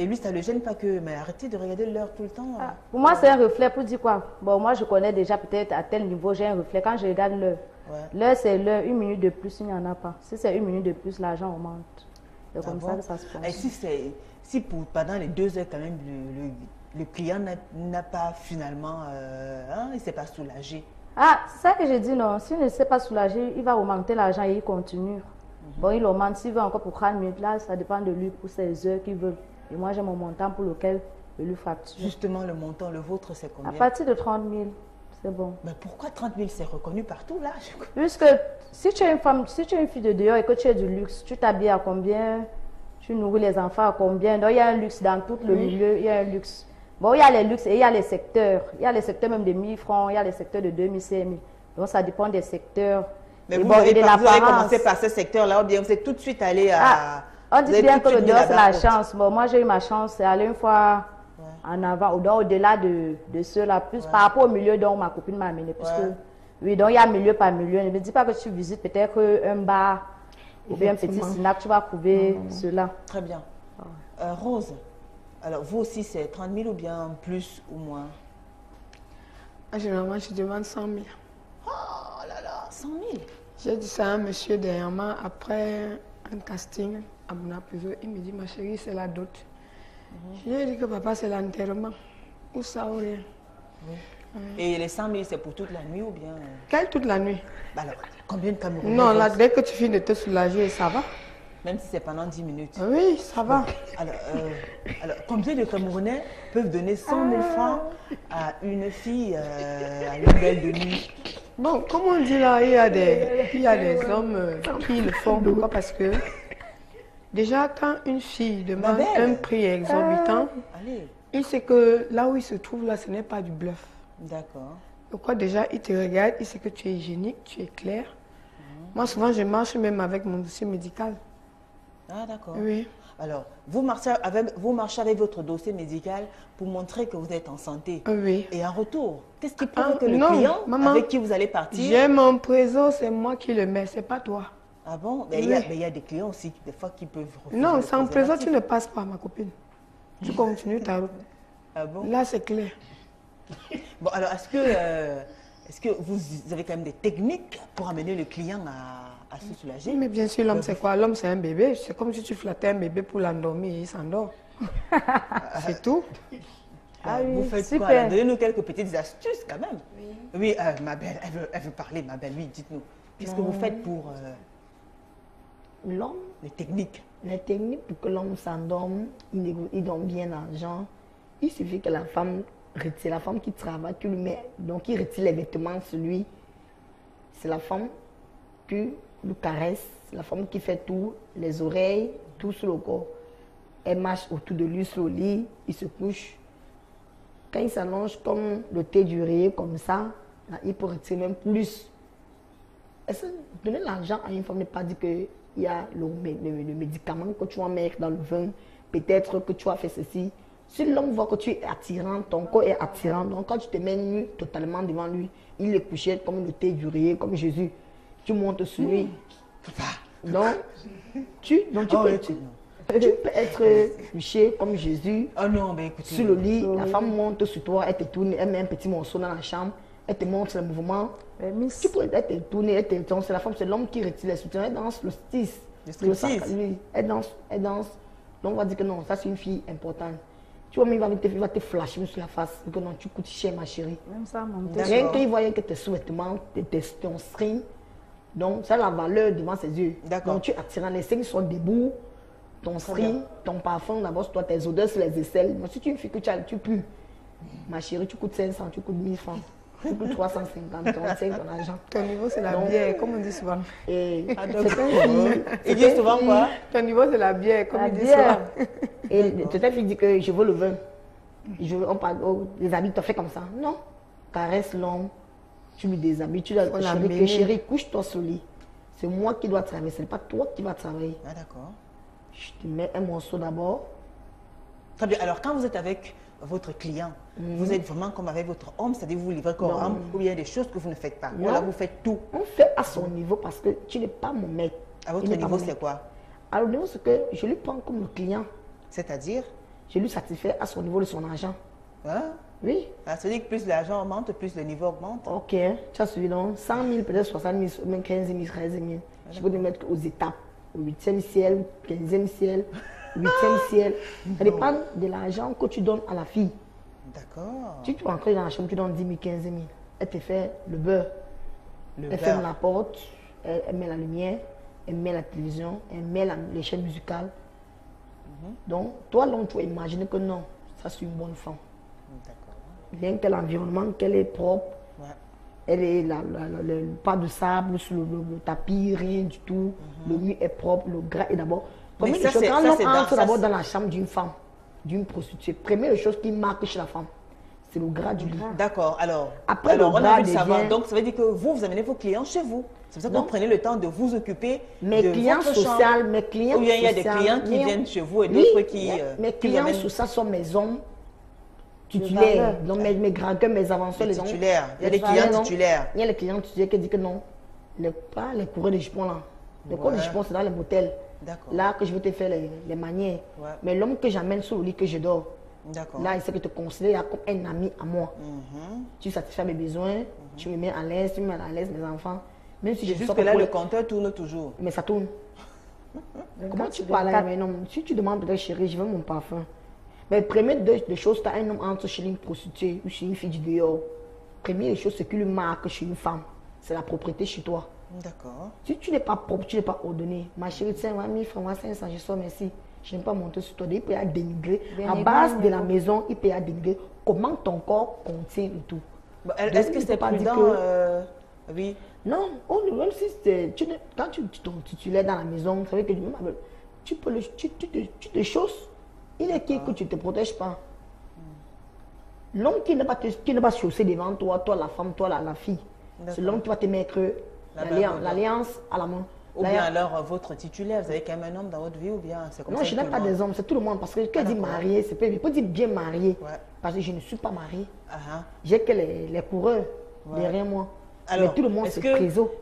Et lui, ça le gêne pas que mais arrêtez de regarder l'heure tout le temps. Ah, pour moi, c'est un reflet pour dire quoi? Bon, moi, je connais déjà peut-être à tel niveau, j'ai un reflet. Quand je regarde l'heure, Ouais. l'heure, c'est l'heure. Une minute de plus, il n'y en a pas. Si c'est une minute de plus, l'argent augmente. C'est Ah comme bon ça que ça se Et passe. si c'est si pour pendant les deux heures quand même le, le- le client n'a- pas finalement euh, hein, il s'est pas soulagé. Ah, c'est ça que je dis, non. S'il ne s'est pas soulagé, il va augmenter l'argent et il continue. Mhm. Bon, il augmente. S'il veut encore pour 30 minutes, là, ça dépend de lui pour ses heures qu'il veut. Et moi, j'ai mon montant pour lequel je lui facture. Justement le montant le vôtre c'est À combien? partir de 30 000, c'est bon. Mais pourquoi 30 000 c'est reconnu partout là? Je- Puisque si tu es une femme, si tu es une fille de dehors et que tu as du luxe, tu t'habilles à combien? Tu nourris les enfants à combien? Donc, il y a un luxe dans tout le milieu, il y a un luxe. Bon, il y a les luxes et il y a les secteurs. Il y a les secteurs même de 1000 francs, il y a les secteurs de 2000, 5000. Donc, ça dépend des secteurs. Mais Et vous, bon, avez, et de vous avez commencé par ce secteur-là ou bien vous êtes tout de suite allé à... Ah, on dit bien que le dehors, c'est la chance. Bon, moi, j'ai eu ma chance, c'est aller une fois en avant, ou donc au-delà de, de ceux-là, plus par rapport au milieu dont ma copine m'a amené. Puisque, Ouais. oui, donc il y a milieu par milieu. Ne me dis pas que tu visites peut-être un bar ou bien un petit snack, tu vas trouver cela. Très bien. Ah. Euh, Rose, alors vous aussi c'est 30 000 ou bien plus ou moins? Ah, Généralement, je demande 100 000. Oh là là, 100 000 J'ai dit ça à un monsieur dernièrement après un casting à Bonapeso. Il me dit, ma chérie, c'est la dot. Je lui ai dit que papa, c'est l'enterrement. Ou ça ou rien? Et les 100 000 c'est pour toute la nuit ou bien... Quelle toute la nuit? Bah alors, combien de Camerounais Non, là, dès que tu finis de te soulager, ça va. Même si c'est pendant 10 minutes. Oui, ça va. Alors, euh, alors, combien de Camerounais peuvent donner 100 000 francs à une fille, euh, à une belle de nuit? Bon, comme on dit là, il y a des, il y a des hommes euh, qui le font. Pourquoi? Parce que déjà, quand une fille demande un prix exorbitant, Allez, il sait que là où il se trouve, là, ce n'est pas du bluff. d'accord. Pourquoi déjà, il te regarde, il sait que tu es hygiénique, tu es clair. Moi, souvent, je marche même avec mon dossier médical. Ah, d'accord. Oui. Alors, vous marchez, avec, vous marchez avec votre dossier médical pour montrer que vous êtes en santé. Oui. Et en retour, qu'est-ce qui prouve Ah, que le non, client maman. avec qui vous allez partir... J'ai mon présent, c'est moi qui le mets, c'est pas toi. Ah bon? Mais il y a- Oui. y, des clients aussi, des fois, qui peuvent refuser Non, sans présent, tu ne passes pas, ma copine. Tu continues ta route. Ah bon? Là, c'est clair. *laughs* Bon, alors, est-ce que, euh, est-ce que vous avez quand même des techniques pour amener le client à, à se soulager? Mais bien sûr, l'homme, c'est quoi? L'homme, c'est un bébé. C'est comme si tu flattais un bébé pour l'endormir et il s'endort. *laughs* c'est tout. Ah Euh, oui, Vous faites super. Donnez-nous quelques petites astuces quand même. Oui, euh, ma belle, elle veut, elle veut parler, ma belle. Oui, dites-nous. Qu'est-ce que vous faites pour euh, L'homme, les techniques les techniques pour que l'homme s'endorme, il, il donne bien l'argent. Il suffit que la femme retire, la femme qui travaille, qui lui met, donc qui retire les vêtements sur lui. C'est la femme qui le caresse, c'est la femme qui fait tout, les oreilles, tout sur le corps. Elle marche autour de lui sur le lit, il se couche. Quand il s'allonge comme le thé du comme ça, là, il peut retirer même plus. Est-ce que donner l'argent à une femme n'est pas dit qu'il y a le, le- le médicament que tu vas mettre dans le vin, peut-être que tu as fait ceci. Si l'homme voit que tu es attirant, ton corps est attirant, donc quand tu te mets nu totalement devant lui, il est couché comme le thé du comme Jésus. Tu montes sur lui. Donc, tu, donc tu, Oh, peux, oui, tu, tu- tu peux être couché comme Jésus Oh non, ben écoutez. sur le lit, la femme monte sur toi, elle te tourne, elle met un petit morceau dans la chambre, elle te montre le mouvement. Mais Miss, Tu elle te tourner, elle te c'est la femme, c'est l'homme qui retire les soutiens, elle danse le stis. Le striptease. oui, elle danse, elle danse. Donc on va dire que non, ça c'est une fille importante. Tu vois, mais il va te, il va te flasher sur la face, que non, tu coûtes cher ma chérie. même ça, mon. Rien qu'il voyait que tes sous-vêtements, tes, ton string, donc ça a la valeur devant ses yeux. D'accord. Donc tu attirant, les signes sont debout, ton string, ton parfum, d'abord toi, tes odeurs sur les aisselles. Mais si tu es une fille que tu, as, tu pues, ma chérie, tu coûtes 500, tu coûtes 1000 francs, tu coûtes 350, 35 ton argent. Ton niveau, c'est la bière, comme on dit souvent. Et Ah, c'est. Il c'est dit souvent quoi? Ton niveau, c'est la bière, comme la il dit souvent. *laughs* Et cette fille dit que je veux le vin. Je on parle, oh, les habits, tu fait comme ça. Non. Caresse l'homme, tu lui déshabilles, tu a chérie, chérie, couche-toi sur le lit. C'est moi qui dois travailler, ce n'est pas toi qui vas travailler. Ah d'accord. Je te mets un morceau d'abord. Très bien. Alors quand vous êtes avec votre client, vous êtes vraiment comme avec votre homme, c'est-à-dire vous livrez. Non. âme, ou bien il y a des choses que vous ne faites pas. Ou Non. là vous faites tout. On fait à son niveau parce que tu n'es pas mon maître. À votre niveau, c'est quoi? À le niveau, c'est que je lui prends comme le client. C'est-à-dire? Je lui satisfais à son niveau de son argent. hein? Oui. Ah, Ça veut dire que plus l'argent augmente, plus le niveau augmente. Ok, tu as suivi donc 100 000, peut-être 60 000, même 15 000, 13 000. Je peux te mettre aux étapes, au 8e ciel, 15e ciel, 8e ciel. Ça *laughs* dépend de l'argent que tu donnes à la fille. D'accord. Si tu rentres dans la chambre, tu donnes 10 000, 15 000. Elle te fait le beurre. Le Elle ferme beurre. la porte, elle, elle met la lumière, elle met la télévision, elle met la- les chaînes musicales. Mhm. Donc, toi, l'homme, tu vas imaginer que non, ça c'est une bonne femme. D'accord. Bien que l'environnement, qu'elle est propre, Ouais. Elle est là, là, là, le, pas de sable sur le, le- le tapis, rien du tout. Le mur est propre, le gras est d'abord. Mais Première ça, c'est- quand l'homme entre d'abord dans la chambre d'une femme, d'une prostituée, première chose qui marque chez la femme, c'est le gras du lit. D'accord. Alors, Après, alors le on a savoir. devient- Donc, ça veut dire que vous, vous amenez vos clients chez vous. C'est pour ça que vous prenez le temps de vous occuper Mes de clients votre sociaux, chambre. mes clients Ou bien il y a des sociaux, clients qui mes- viennent chez vous et Oui, d'autres qui, euh, mes clients amènent- sociaux sont mes hommes titulaires. Donc mes, mes gragueurs, mes avanceurs, Les les hommes- titulaires. Il y a les des clients non. titulaires. Il y a les clients titulaires qui disent que non, les, pas les coureurs de jupons là. Les coureurs de Ouais. jupons, c'est dans les motels. Là que je vais te faire les, les manières. Ouais. Mais l'homme que j'amène sur le lit que je dors, là, il sait que te considère comme un ami à moi. Mhm. Tu satisfais mes besoins, tu me mets à l'aise, tu me mets à l'aise mes enfants. Même si je Juste que là, pour le compteur tourne toujours. Mais ça tourne. *laughs* Comment tu parles à un homme? Si tu demandes peut-être chérie, je veux mon parfum. Mais première des des choses, tu as un homme entre chez une prostituée ou chez une fille du dehors. Première des choses, ce qui lui marque chez une femme, c'est la propreté chez toi. D'accord. Si tu n'es pas propre, tu n'es pas ordonné. Ma chérie, tiens, moi, 1000 francs, moi, 500, je sors, merci. Je n'aime pas monter sur toi. Il peut y avoir dénigrer. À base de la maison, il peut y avoir dénigrer comment ton corps contient et tout? Bon, Est-ce que c'est pas prudent que- euh, Oui. Non, on, même si c'est- tu, quand tu, tu, ton titulaire dans la maison, ça veut que tu peux le, tu, tu, te- tu te chausses. Il est qui que tu ne te protèges pas? L'homme qui ne va ne va chausser devant toi, toi la femme, toi la, la fille, c'est l'homme qui va te mettre l'alliance à la main. Ou bien alors euh, votre titulaire, vous avez quand même un homme dans votre vie ou bien c'est comme Non, ça je que n'aime pas des hommes, c'est tout le monde. Parce que quand Ah, je dis d'accord. marié, c'est pas, peut dire bien marié. Ouais. Parce que je ne suis pas marié. Ah, ah. J'ai que les, les coureurs Ouais. derrière moi. Alors, Mais tout le monde, c'est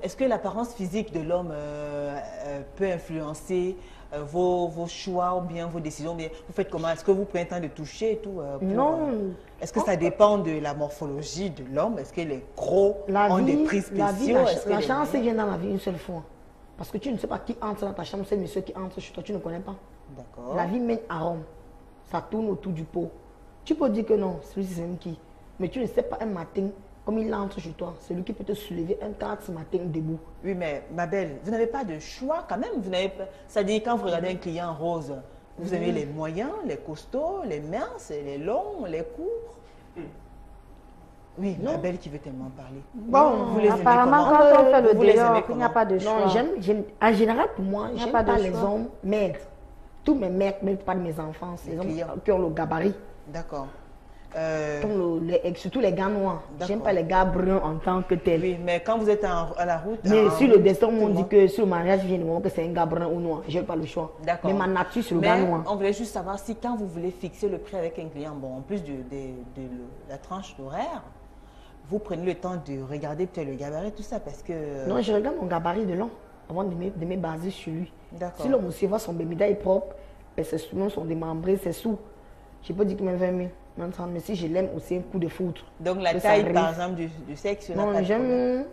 est-ce que l'apparence physique de l'homme euh, euh, peut influencer vos, vos choix ou bien vos décisions bien Vous faites comment? Est-ce que vous prenez le temps de toucher et tout euh, pour, Non. euh, Est-ce que ça dépend de la morphologie de l'homme? Est-ce que les gros La ont vie, des prix la, vie, spéciaux? la, que la les- chance vient dans la vie une seule fois. Parce que tu ne sais pas qui entre dans ta chambre, c'est monsieur qui entre chez toi, tu ne connais pas. D'accord. La vie mène à Rome. Ça tourne autour du pot. Tu peux dire que non, celui-ci c'est qui. Mais tu ne sais pas un matin, comme il entre chez toi, c'est lui qui peut te soulever un quart ce matin debout. Oui, mais ma belle, vous n'avez pas de choix quand même. Vous n'avez pas... C'est-à-dire, quand vous regardez un client rose, vous avez les moyens, les costauds, les minces, les longs, les courts. Oui, la belle qui veut tellement parler. Bon, Vous les Apparemment, quand on fait le dehors, il n'y a pas de choix. Non, j'aime, j'aime- en général, pour moi, a j'aime pas pas, les hommes maigres. Tous mes maîtres, même pas de mes enfants, c'est les Les hommes qui ont le gabarit. D'accord. Euh, le- surtout les gars noirs. J'aime pas les gars bruns en tant que tels. oui, mais quand vous êtes en- à la route. Mais en sur le destin, on le dit que sur le mariage vient du moment que c'est un gars brun ou noir. J'ai pas le choix. D'accord. Mais ma nature, c'est le Mais gars noir. on voulait juste savoir si quand vous voulez fixer le prix avec un client, bon, en plus de, de- de le- la tranche d'horaire, vous prenez le temps de regarder peut-être le gabarit, tout ça, parce que... Non, je regarde mon gabarit de long avant de me, de me baser sur lui. D'accord. Si l'homme aussi voit son bémida est propre, ben ses souvenirs sont démembrés, c'est sous. Je peux dire qu'il m'a 20 000, même 30 mais si je l'aime aussi, un coup de foudre. Donc la taille, par exemple, du, du sexe, Non, j'aime,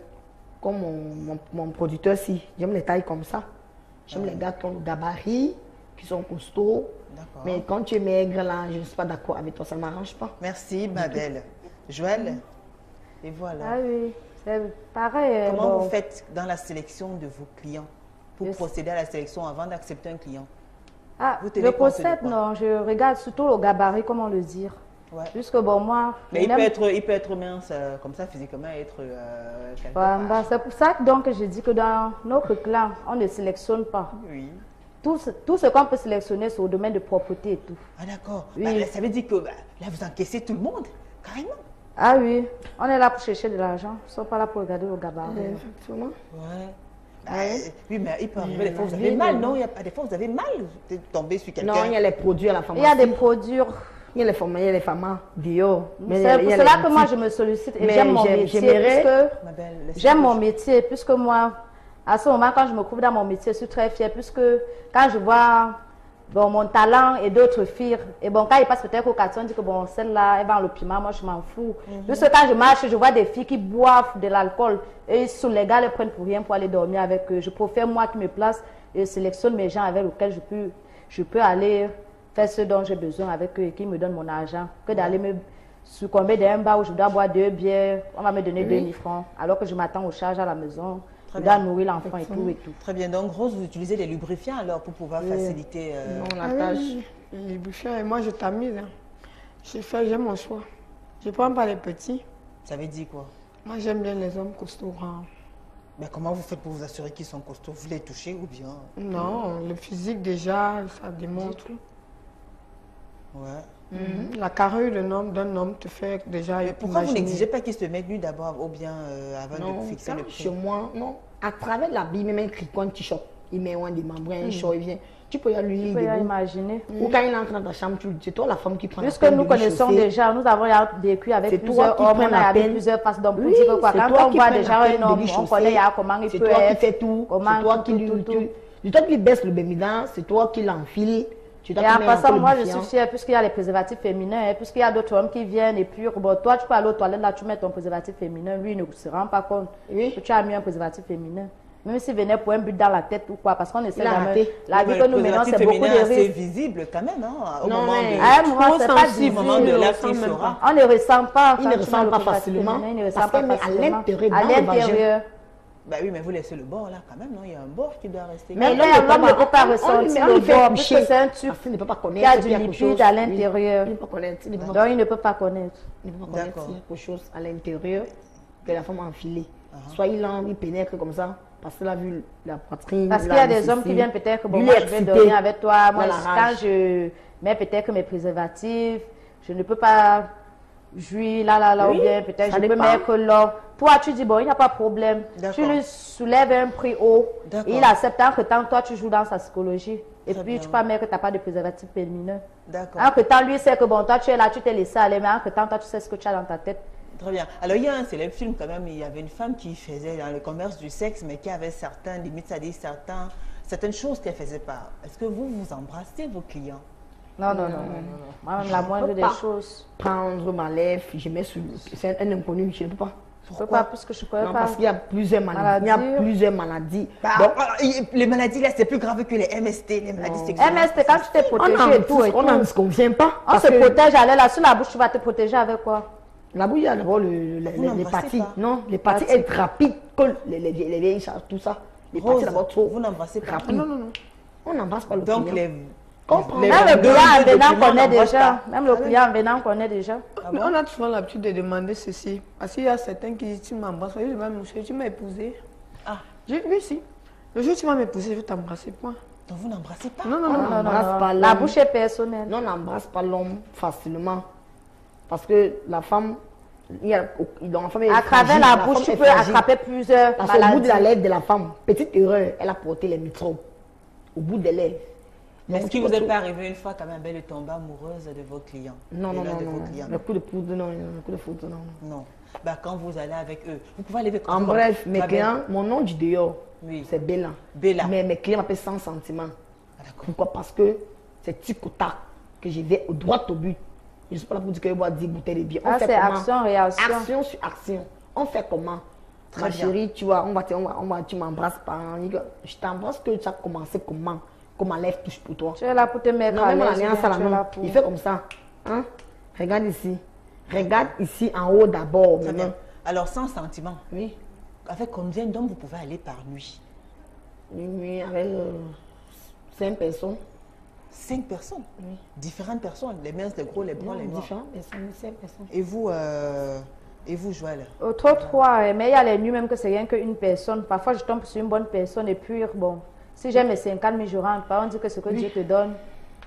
comme mon, mon, mon producteur, si, j'aime les tailles comme ça. J'aime les gars qui ont le gabarit, qui sont costauds. D'accord. Mais quand tu es maigre, là, je ne suis pas d'accord avec toi, ça ne m'arrange pas. Merci, ma belle. Joël, et voilà. Ah oui, c'est pareil. euh, Comment bon. vous faites dans la sélection de vos clients pour Je- procéder à la sélection avant d'accepter un client? Ah, Vous je procède, non, je regarde surtout le gabarit, comment le dire. Ouais. Puisque bon, moi, Mais il peut, être, il peut être mince euh, comme ça physiquement être euh, bah, c'est pour ça que donc je dis que dans notre clan, on ne sélectionne pas. Oui. Tout ce, tout ce qu'on peut sélectionner, c'est au domaine de propreté et tout. Ah d'accord. Oui. Bah, là, ça veut dire que bah, là, vous encaissez tout le monde, carrément. Ah oui, on est là pour chercher de l'argent. Ils ne sont pas là pour regarder le gabarit. Effectivement. Ouais. Bah, euh, oui, mais il peut arriver des fois, vous avez mal, non? Il y a pas des fois, vous avez mal de tomber sur quelqu'un. Non, il y a les produits à la Il pharmacie. y a des produits. Il y a les femmes, il y a les femmes y C'est pour cela que moi, je me sollicite et j'aime mon métier. J'aime mon métier, puisque moi, à ce moment, quand je me trouve dans mon métier, je suis très fière, puisque quand je vois bon, mon talent et d'autres filles, et bon, quand ils passent peut-être au quartier, on dit que bon, celle-là, elle vend le piment, moi, je m'en fous. Puisque quand je marche, je vois des filles qui boivent de l'alcool, et sous les gars les prennent pour rien pour aller dormir avec eux. Je préfère, moi, qui me place et sélectionne mes gens avec lesquels je peux, je peux aller faire ce dont j'ai besoin avec eux et qui me donnent mon argent, que d'aller me succomber d'un bar où je dois boire deux bières, on va me donner 2000 francs, alors que je m'attends aux charges à la maison, Très je dois bien. nourrir l'enfant et tout et tout. Très bien. Donc, Rose, vous utilisez des lubrifiants alors pour pouvoir faciliter. euh, Non, la Ah tâche. oui, les bouchons, et moi je t'amuse. Hein. Je fais, j'ai mon choix. Je prends pas les petits. Ça veut dire quoi? Moi j'aime bien les hommes costauds grands. Mais comment vous faites pour vous assurer qu'ils sont costauds? Vous les touchez ou bien? Non, le physique déjà, ça démontre. Ouais. Mhm. La carrure d'un homme, d'un homme te fait déjà Mais pourquoi vous imaginer. n'exigez pas qu'ils se mettent nus d'abord ou bien euh, avant Non, de fixer le chez prix moi, non. À travers l'habit, même un cricot, un t-shirt, il met un démembré, un short, il vient. Tu peux y aller lui Tu peux y imaginer. Ou quand il entre dans ta chambre, tu- c'est toi la femme qui prend Puisque nous de lui connaissons chauffer. déjà, nous avons vécu avec C'est plusieurs toi qui hommes, on la a peine. plusieurs faces d'hommes Oui, que quoi, c'est quand toi on qui voit prends déjà la peine un homme, lui on chauffer. connaît comment il C'est peut toi qui être, fais tout. comment C'est toi qui lui. tout. C'est toi qui baisse le bémida, c'est toi qui l'enfile. Tu dois Et te en passant, moi, je suis fière puisqu'il y a les préservatifs féminins, hein, puisqu'il y a d'autres hommes qui viennent et puis, bon, toi, tu peux aller aux toilettes, là, tu mets ton préservatif féminin. Lui, il ne se rend pas compte Oui. que tu as mis un préservatif féminin. Même s'il venait pour un but dans la tête ou quoi, parce qu'on essaie jamais-. La vie que nous menons, c'est beaucoup de risques. visible quand même, hein, au Non, moment mais- de... À un moment, c'est pas sensible, au moment de visible. la on ne ressent pas. Il ne ressent pas facilement, Il ne ressent parce pas facilement. l'intérieur, À l'intérieur. Bah oui, mais vous laissez le bord là quand même, non? Il y a un bord qui doit rester. Mais l'homme là, ne peut l'homme ne pas- ressentir le bord, coucher. puisque c'est un tube Parce qu'il ne peut pas connaître. du y a liquide chose. à l'intérieur. Il ne peut pas connaître. Il ne peut pas Donc, il ne peut pas connaître. Il ne peut pas connaître quelque chose à l'intérieur que la femme a enfilé. Uh-huh. Soit il en, il pénètre comme ça, parce qu'il a vu la poitrine. Parce qu'il y a des hommes qui viennent peut-être, bon, moi il je vais dormir avec toi, moi Il quand je mets peut-être mes préservatifs, je ne peux pas jouir là, là, là, ou bien peut-être je peux mettre l'or. Toi, tu dis, bon, il n'y a pas de problème. Tu lui soulèves un prix haut, et il accepte en que temps, toi, tu joues dans sa psychologie. Et puis, bien. tu peux mettre que tu n'as pas de préservatif féminin. D'accord. En que temps, lui sait que bon, toi, tu es là, tu t'es laissé aller, mais en que temps, toi, tu sais ce que tu as dans ta tête. Très bien. Alors, il y a un célèbre film quand même, il y avait une femme qui faisait dans le commerce du sexe, mais qui avait certains limites, c'est-à-dire certains, certaines choses qu'elle faisait pas. Est-ce que vous, vous embrassez vos clients? Non, non, non, non, non. non. Moi-même, la moindre des choses. Prendre ma lèvre, je mets sur. C'est un inconnu, je ne peux pas. Pas, puisque je Non, pas. parce qu'il y a plusieurs maladies. Il y a plusieurs maladies. Bah, Donc, ah, il- les maladies là, c'est plus grave que les MST, les maladies sexuelles. MST, quand tu t'es on protégé n'en et tout, et on n'en convient pas. On parce se que protège, allez là, sur la bouche, tu vas te protéger avec quoi? La bouille, il y a d'abord les pas Non, les parties Parties. être rapides, que les, les, les vieilles charges, tout ça. Les parties d'abord trop vous n'embrassez pas. Non, non, non. On n'embrasse pas le Donc, client. les, Comprends. Même le client en venant connaît déjà. Même le Ah client en venant connaît déjà. Ah Mais on a souvent l'habitude de demander ceci. Parce qu'il y a certains qui disent Tu m'embrasses. Je dis Mon chéri, tu m'as épousé. Ah, Oui, si. Le jour où tu m'as épousé, je vais t'embrasser. Point. donc vous n'embrassez pas? Non, non, On non. Non, non, n'embrasse pas La bouche est personnelle. Non, on n'embrasse pas l'homme facilement. Parce que la femme, il y a, dans la femme est À travers fragile, la bouche, tu peux fragile. attraper plusieurs Parce qu'au bout de la lèvre de la femme, petite erreur, elle a porté les microbes. Au bout des lèvres. Est-ce Donc, qu'il tu vous est pas arrivé une fois quand même belle de tomber amoureuse de vos clients Non, non, non, de non. vos non. clients? Le coup de poudre, non, le coup de foudre, non. non. Non. Bah, quand vous allez avec eux, vous pouvez aller avec En bref, mes clients, mon nom du dehors, Oui. c'est Bella. Bella. Mais mes clients m'appellent sans sentiment. Ah. Pourquoi? Parce que c'est tac que je vais au droit au but. Je ne suis pas là pour dire que je bois 10 bouteilles de bière. On Ah, fait c'est comment? action, réaction. Action sur action. On fait comment? Très Ma bien. chérie, tu vois, on va, on va, on va- tu m'embrasses pas. Je t'embrasse que tu as commencé comment? Comment lève touche pour toi Tu es là pour te mettre Non, à l'aise. la pour- il fait comme ça. Hein? Regarde ici. Regarde ici en haut d'abord. Alors, sans sentiment, Oui. avec combien d'hommes vous pouvez aller par nuit? Oui, oui, avec euh, cinq personnes. Cinq personnes? Différentes personnes, les minces, les gros, les blancs, les noirs. différentes personnes, cinq personnes. Et vous, euh, et vous, Joël? Au trop trois, euh, mais il y a les nuits même que c'est rien qu'une personne. Parfois, je tombe sur une bonne personne et puis, bon, si j'ai mes 50 000, je rentre pas. On dit que ce que Dieu te donne,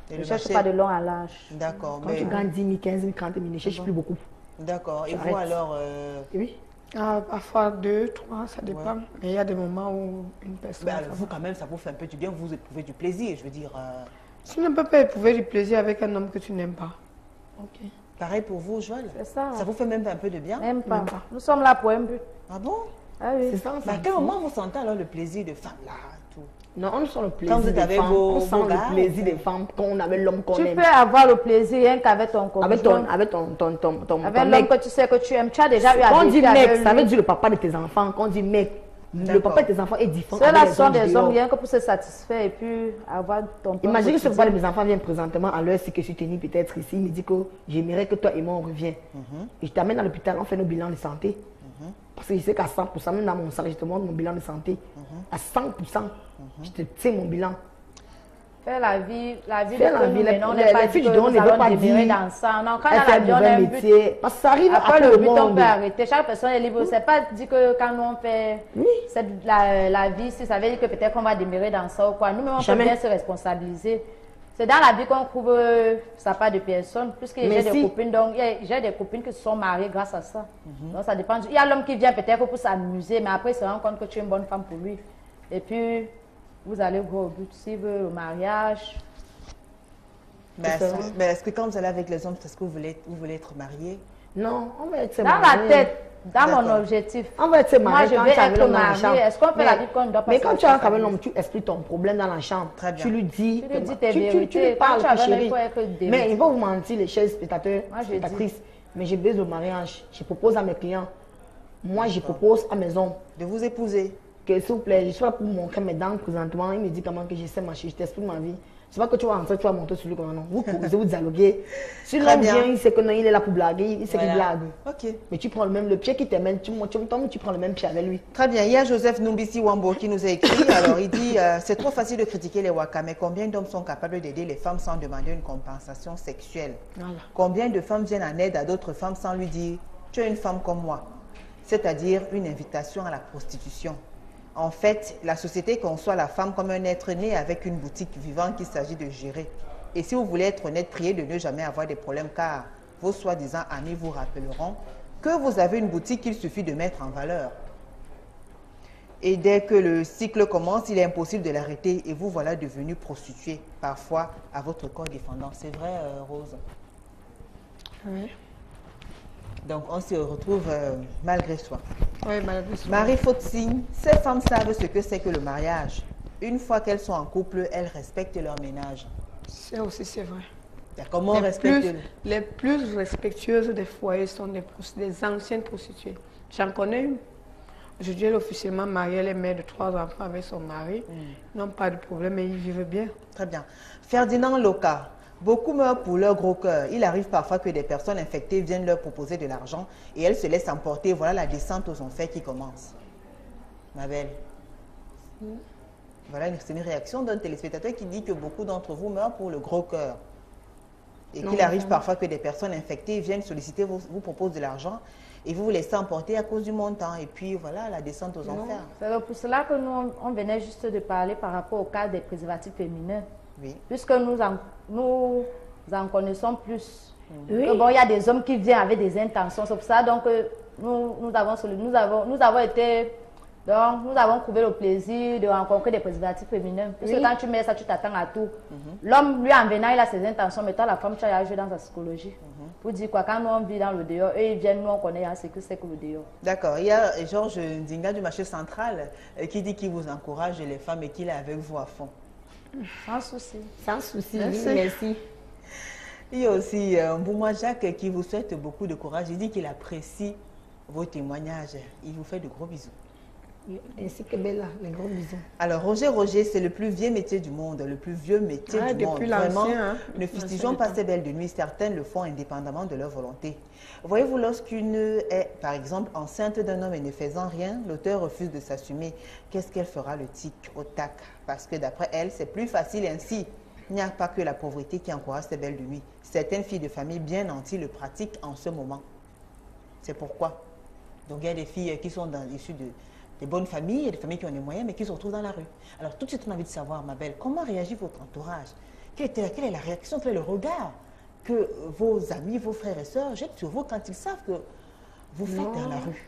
Et ne cherche marché pas de long à large. D'accord, Quand mais tu gagnes 10 000, 15 000, 30 000, ne cherche plus beaucoup. d'accord. Et vous alors euh, Oui. Ah, parfois deux, trois, ça dépend. Mais il y a des moments où une personne. ben, vous quand même, ça vous fait un peu du bien, vous éprouvez du plaisir, je veux dire. euh, Tu ne peux pas éprouver du plaisir avec un homme que tu n'aimes pas. Ok. pareil pour vous, Joël. C'est ça. Ça vous fait même un peu de bien? Même pas. Nous sommes là pour un but. Ah bon? Ah oui. C'est ça, Mais à quel moment vous sentez alors le plaisir de femme là Non, on sent le plaisir Quand vous êtes des avec femmes. vos- on sent gars, le plaisir des femmes quand on avait l'homme qu'on Tu aime. peux avoir le plaisir rien qu'avec ton Avec conjoint. ton, avec ton, ton, ton, ton, Avec l'homme mec. que tu sais que tu aimes. Tu as déjà eu à Quand on dit mec, avec ça veut dire le papa de tes enfants. Quand on dit mec, le papa de tes enfants est différent. Ceux-là avec sont des hommes rien que pour se satisfaire et puis avoir ton Imagine que ce papa de mes enfants vient présentement à l'heure si que je suis tenue peut-être ici. Il me dit que j'aimerais que toi et moi on revienne. Et je t'amène à l'hôpital, on fait nos bilans de santé. Parce que je sais qu'à 100%, même dans mon salaire, je te montre mon bilan de santé. À 100%, je te sais mon bilan. Faire la vie, la vie Faire de la vie, les- les- n'est pas les dit filles que nous allons pas dire, dans ça. Non, quand on Elle a vie, on a un but. Parce que ça arrive Après le but, on monde. peut arrêter. Chaque personne est libre. C'est pas dit que quand nous on fait cette- la, la vie, si ça veut dire que peut-être qu'on va demeurer dans ça ou quoi. Nous-mêmes, on Jamais. peut bien se responsabiliser. C'est dans la vie qu'on trouve euh, ça part de personnes. Puisque j'ai Mais des si- copines, donc j'ai des copines qui se sont mariées grâce à ça. Donc ça dépend. Il y a l'homme qui vient peut-être pour s'amuser, mais après il se rend compte que tu es une bonne femme pour lui. Et puis vous allez go au but. S'il veut le mariage, Mais C'est est-ce vrai. mais est-ce que quand vous allez avec les hommes, est-ce que vous voulez, vous voulez être marié Non, on va être dans la mariés. tête, dans mon objectif. On va être Moi, mariés je vais tu être dans chambre. Est-ce qu'on fait Mais- la vie qu'on ne doit pas Mais quand tu as avec responsabiliser l'homme, tu expliques ton problème dans la chambre. Très bien. Tu lui dis. Tu lui dis tes tu, tu- vérités. tu lui Quand parles, tu chérie. il. Mais ils vont vous mentir, les chers spectateurs, Moi, dis. spectatrices. Mais je baise le mariage. Je propose à mes clients. Moi, je propose à mes hommes De vous épouser que s'il vous plaît, je suis là pour montrer mes dents présentement. Il me dit comment que je sais marcher, je t'explique ma vie. C'est pas que tu vas rentrer, tu vas monter sur lui comme non. Vous causez, vous dialoguez. *laughs* Si l'homme bien. vient, il sait que non, il est là pour blaguer, il sait qu'il blague. Ok. Mais tu prends le même, le pied qui t'amène, tu, tu, tu, tu prends le même pied avec lui. Très bien. Il y a Joseph Numbisi Wambo qui nous a écrit. Alors, il dit euh, C'est trop facile de critiquer les Waka, mais combien d'hommes sont capables d'aider les femmes sans demander une compensation sexuelle? Voilà. Combien de femmes viennent en aide à d'autres femmes sans lui dire Tu es une femme comme moi C'est-à-dire une invitation à la prostitution? En fait, la société conçoit la femme comme un être né avec une boutique vivante qu'il s'agit de gérer. Et si vous voulez être honnête, priez de ne jamais avoir des problèmes car vos soi-disant amis vous rappelleront que vous avez une boutique qu'il suffit de mettre en valeur. Et dès que le cycle commence, il est impossible de l'arrêter et vous voilà devenu prostituée, parfois à votre corps défendant. C'est vrai, euh, Rose? Oui, Donc on se retrouve euh, malgré soi. Oui. Marie Faute-Signe, ces femmes savent ce que c'est que le mariage. Une fois qu'elles sont en couple, elles respectent leur ménage. C'est aussi, c'est vrai. Comment on les, respecte plus, le- les plus respectueuses des foyers sont des, anciennes prostituées. J'en connais une. Aujourd'hui, elle est officiellement mariée, elle est mère de trois enfants avec son mari. Ils n'ont pas de problème et ils vivent bien. Très bien. Ferdinand Loca. Beaucoup meurent pour leur gros cœur. Il arrive parfois que des personnes infectées viennent leur proposer de l'argent et elles se laissent emporter. Voilà la descente aux enfers qui commence. Ma belle. Voilà, c'est une réaction d'un téléspectateur qui dit que beaucoup d'entre vous meurent pour le gros cœur. Et qu'il arrive parfois que des personnes infectées viennent solliciter, vous, vous proposent de l'argent et vous vous laissez emporter à cause du montant. Et puis voilà, la descente aux enfers. C'est pour cela que nous, on venait juste de parler par rapport au cas des préservatifs féminins. Oui. Puisque nous en, nous en connaissons plus. Oui. Que bon, il y a des hommes qui viennent avec des intentions. C'est pour ça donc que nous, nous, avons, nous, avons, nous avons été. Donc, nous avons trouvé le plaisir de rencontrer des préservatifs féminins. Parce que quand tu mets ça, tu t'attends à tout. L'homme, lui, en venant, il a ses intentions, mais toi, la femme, tu as joué dans sa psychologie. Pour dire quoi, quand nous, on vit dans le dehors, eux, ils viennent, nous, on connaît hein, ce que c'est que le dehors. D'accord. Il y a Georges Ndinga du marché central euh, qui dit qu'il vous encourage les femmes et qu'il est avec vous à fond. Sans souci. Sans souci, Merci. oui, merci. Il y a aussi euh, Mboumoua Jacques qui vous souhaite beaucoup de courage. Il dit qu'il apprécie vos témoignages. Il vous fait de gros bisous. Ainsi que Bella, les gros bisous. Alors, Roger Roger, c'est le plus vieux métier du monde, le plus vieux métier Ah, du monde. depuis Vraiment, l'ancien, hein, ne fustigeons pas ces belles de nuit. Certaines le font indépendamment de leur volonté. Voyez-vous, lorsqu'une est, par exemple, enceinte d'un homme et ne faisant rien, l'auteur refuse de s'assumer. Qu'est-ce qu'elle fera le tic au tac? Parce que d'après elle, c'est plus facile ainsi. Il n'y a pas que la pauvreté qui encourage ces belles de nuit. Certaines filles de famille bien nanties le pratiquent en ce moment. C'est pourquoi. Donc il y a des filles qui sont dans, issues de, des bonnes familles, des familles qui ont les moyens, mais qui se retrouvent dans la rue. Alors tout de suite, on a envie de savoir, ma belle, comment réagit votre entourage? Quelle, quelle est la réaction, quel est le regard? Que vos amis, vos frères et sœurs jettent sur vous quand ils savent que vous faites Non. dans la rue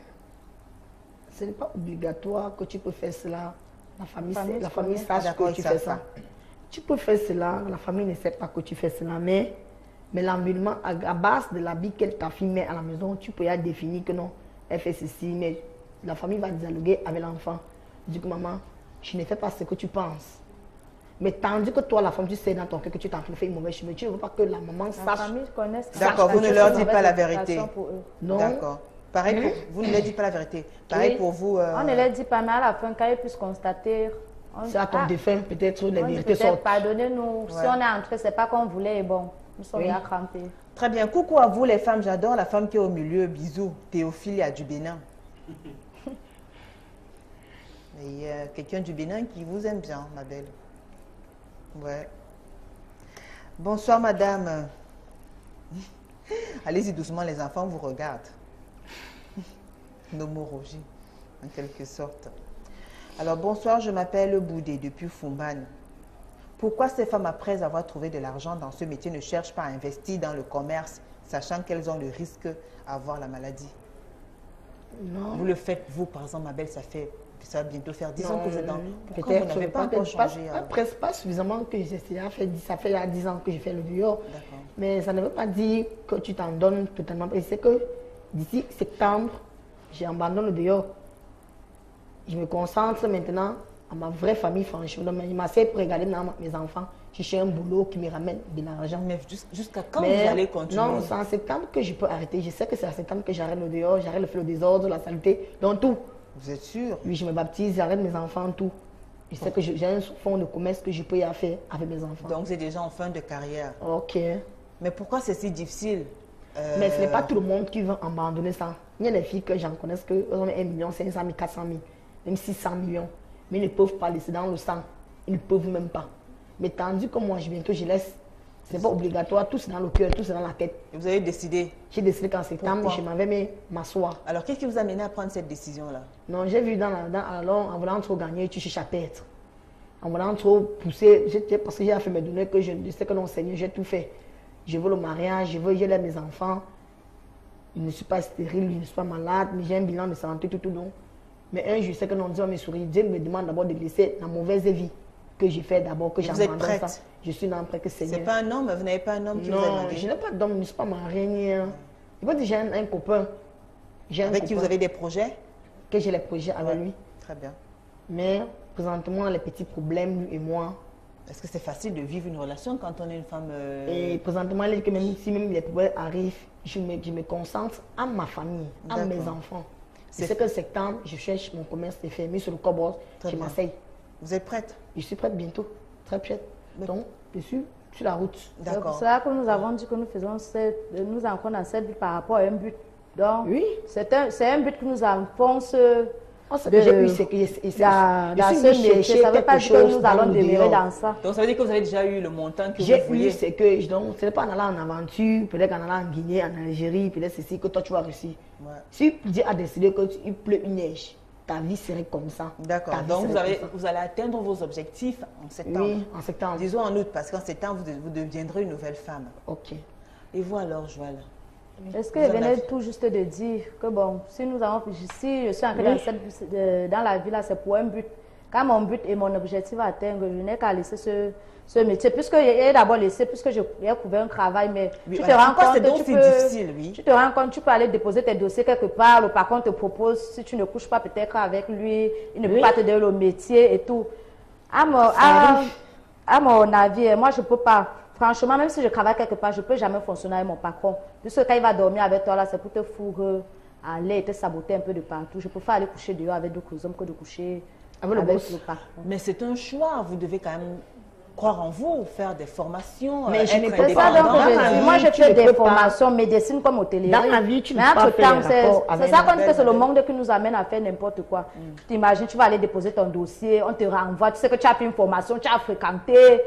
Ce n'est pas obligatoire que tu peux faire cela. La famille, La famille sait- la famille sache que tu fais ça. Tu peux faire cela, la famille ne sait pas que tu fais cela, mais, mais l'environnement, à, à base de l'habit que ta fille met à la maison, tu peux y définir que non, elle fait ceci, mais la famille va dialoguer avec l'enfant. Du coup, maman, je ne fais pas ce que tu penses. Mais tandis que toi, la femme, tu sais dans ton cœur que tu t'es en train de faire une mauvaise chemin, tu ne veux pas que la maman La sache. famille connaît ça. D'accord, vous ne leur dites pas la vérité. pour eux. Non. D'accord. Pareil pour vous ne leur dites pas la vérité. Pareil Oui. pour vous. euh, On ne les dit pas, mais à la fin, quand ils puissent constater. on- C'est à ton Ah, défunt, peut-être les vérités peut-être, sortent. pardonnez-nous. Si on est entré, c'est pas qu'on voulait et bon. Nous sommes Oui. là crampés. Très bien. Coucou à vous les femmes. J'adore la femme qui est au milieu. Bisous. Théophile à du Bénin. Il y a quelqu'un du Bénin qui vous aime bien, ma belle. Ouais. Bonsoir, madame. *laughs* Allez-y doucement, les enfants vous regardent. *laughs* Nomorogie, en quelque sorte. Alors, bonsoir, je m'appelle Boudé depuis Fumban. Pourquoi ces femmes, après avoir trouvé de l'argent dans ce métier, ne cherchent pas à investir dans le commerce, sachant qu'elles ont le risque d'avoir la maladie? Non. Vous le faites, vous, par exemple, ma belle, ça fait ça va bientôt faire 10 ans que vous êtes dans. Pourquoi vous Peut-être n'avez pas encore pas, changé pas, euh, presque pas suffisamment que j'ai déjà fait, ça fait a 10 ans que j'ai fait le dehors. D'accord. Mais ça ne veut pas dire que tu t'en donnes totalement. Et c'est que d'ici septembre, j'abandonne le dehors. Je me concentre maintenant à ma vraie famille, franchement. Je m'assieds pour regarder mes enfants. Je cherche un boulot qui me ramène de l'argent. Mais jus- jusqu'à quand Mais vous allez continuer? Non, c'est en septembre que je peux arrêter. Je sais que c'est en septembre que j'arrête le dehors, j'arrête le désordre, la saleté, donc tout. Vous êtes sûr? Oui, je me baptise, j'arrête mes enfants, tout. Je sais que j'ai un fonds de commerce que je peux y faire avec mes enfants. Donc, êtes déjà en fin de carrière. Ok. Mais pourquoi c'est si difficile Euh, Mais ce n'est pas tout le monde qui veut abandonner ça. Il y a des filles que j'en connais qui ont 1 million, 500 000, 400 000, même 600 millions. Mais ils ne peuvent pas laisser dans le sang. Ils ne peuvent même pas. Mais tandis que moi, je, bientôt, je laisse. Ce n'est pas obligatoire. Tout c'est dans le cœur, tout c'est dans la tête. Vous avez décidé. J'ai décidé qu'en septembre, Pourquoi? je m'en vais m'asseoir. Alors, qu'est-ce qui vous a mené à prendre cette décision-là? Non, j'ai vu dans la, dans, alors, en voulant trop gagner, tu cherches à perdre. En voulant trop pousser, parce que j'ai fait mes données que je, sais que non, Seigneur, j'ai tout fait. Je veux le mariage, je veux, j'ai mes enfants. Je ne suis pas stérile, je ne suis pas malade, mais j'ai un bilan de santé, tout, tout, donc. Mais un jour, je sais que non, Dieu me sourit. Dieu me demande d'abord de laisser la mauvaise vie que j'ai fait d'abord, que j'abandonne ça. Je suis dans prête que Seigneur. C'est pas un homme, vous n'avez pas un homme qui vous a Non, je n'ai pas d'homme, je ne suis pas mariée. un- Il faut dire j'ai un, un copain. J'ai un Avec qui copain vous avez des projets? Que j'ai les projets avec lui. Très bien. Mais présentement, les petits problèmes, lui et moi. Est-ce que c'est facile de vivre une relation quand on est une femme euh, Et présentement, il dit que même si même les problèmes arrivent, je me, je me concentre à ma famille, à mes enfants. C'est- C'est que septembre, je cherche mon commerce de fermé sur le. Très Je m'asseye. Vous êtes prête? Je suis prête bientôt. Très prête. Mais- Donc, je suis sur la route. C'est pour D'accord. cela que nous avons dit que nous faisons cette, nous entrons dans cette but par rapport à un but. Donc, Oui. c'est un, c'est un but qui nous enfonce Oh, que c'est que je- Ça ne veut pas dire que nous allons demeurer dans ça. Donc ça veut dire que vous avez déjà eu le montant que J'ai vous vouliez. eu, c'est que, je- donc, ce n'est pas en allant en aventure, peut-être qu'en allant en Guinée, en Algérie, peut-être ceci, que toi tu vas réussir. Ouais. Si Dieu a décidé qu'il pleut une neige, ta vie serait comme ça. D'accord. Donc vous, avez, allez atteindre vos objectifs en septembre. Oui, en septembre. Disons en août, parce qu'en septembre, vous, vous deviendrez une nouvelle femme. Ok. Et vous alors, Joël? Est-ce que Vous je en venais avez- tout juste de dire que bon, si nous avons, si je suis entrée dans, cette- de- dans la vie là, c'est pour un but. Quand mon but et mon objectif atteindre, je n'ai qu'à laisser ce, ce métier. Puisque j'ai d'abord laissé, puisque j'ai couvert un travail, mais Oui, tu te rends compte, donc tu peux, difficile, oui? tu te rends compte, tu peux aller déposer tes dossiers quelque part, le patron te propose, si tu ne couches pas peut-être avec lui, il ne peut pas te donner le métier et tout. À mon, à, mon avis, moi, je ne peux pas. Franchement, même si je travaille quelque part, je ne peux jamais fonctionner avec mon patron. Puisque quand il va dormir avec toi, là, c'est pour te fourrer, aller et te saboter un peu de partout. Je préfère aller coucher dehors avec d'autres hommes que de coucher Avec le boss. patron. Mais c'est un choix. Vous devez quand même croire en vous, faire des formations, Mais euh, je être n'ai pas donc je dis. vie, Moi, fait ne des pas- formations médecine comme hôtellerie. Dans la vie, tu ne Mais peux pas temps, c'est ça qu'on dit que c'est le monde qui nous amène à faire n'importe quoi. Tu t'imagines, tu vas aller déposer ton dossier, on te renvoie, tu sais que tu as fait une formation, tu as fréquenté,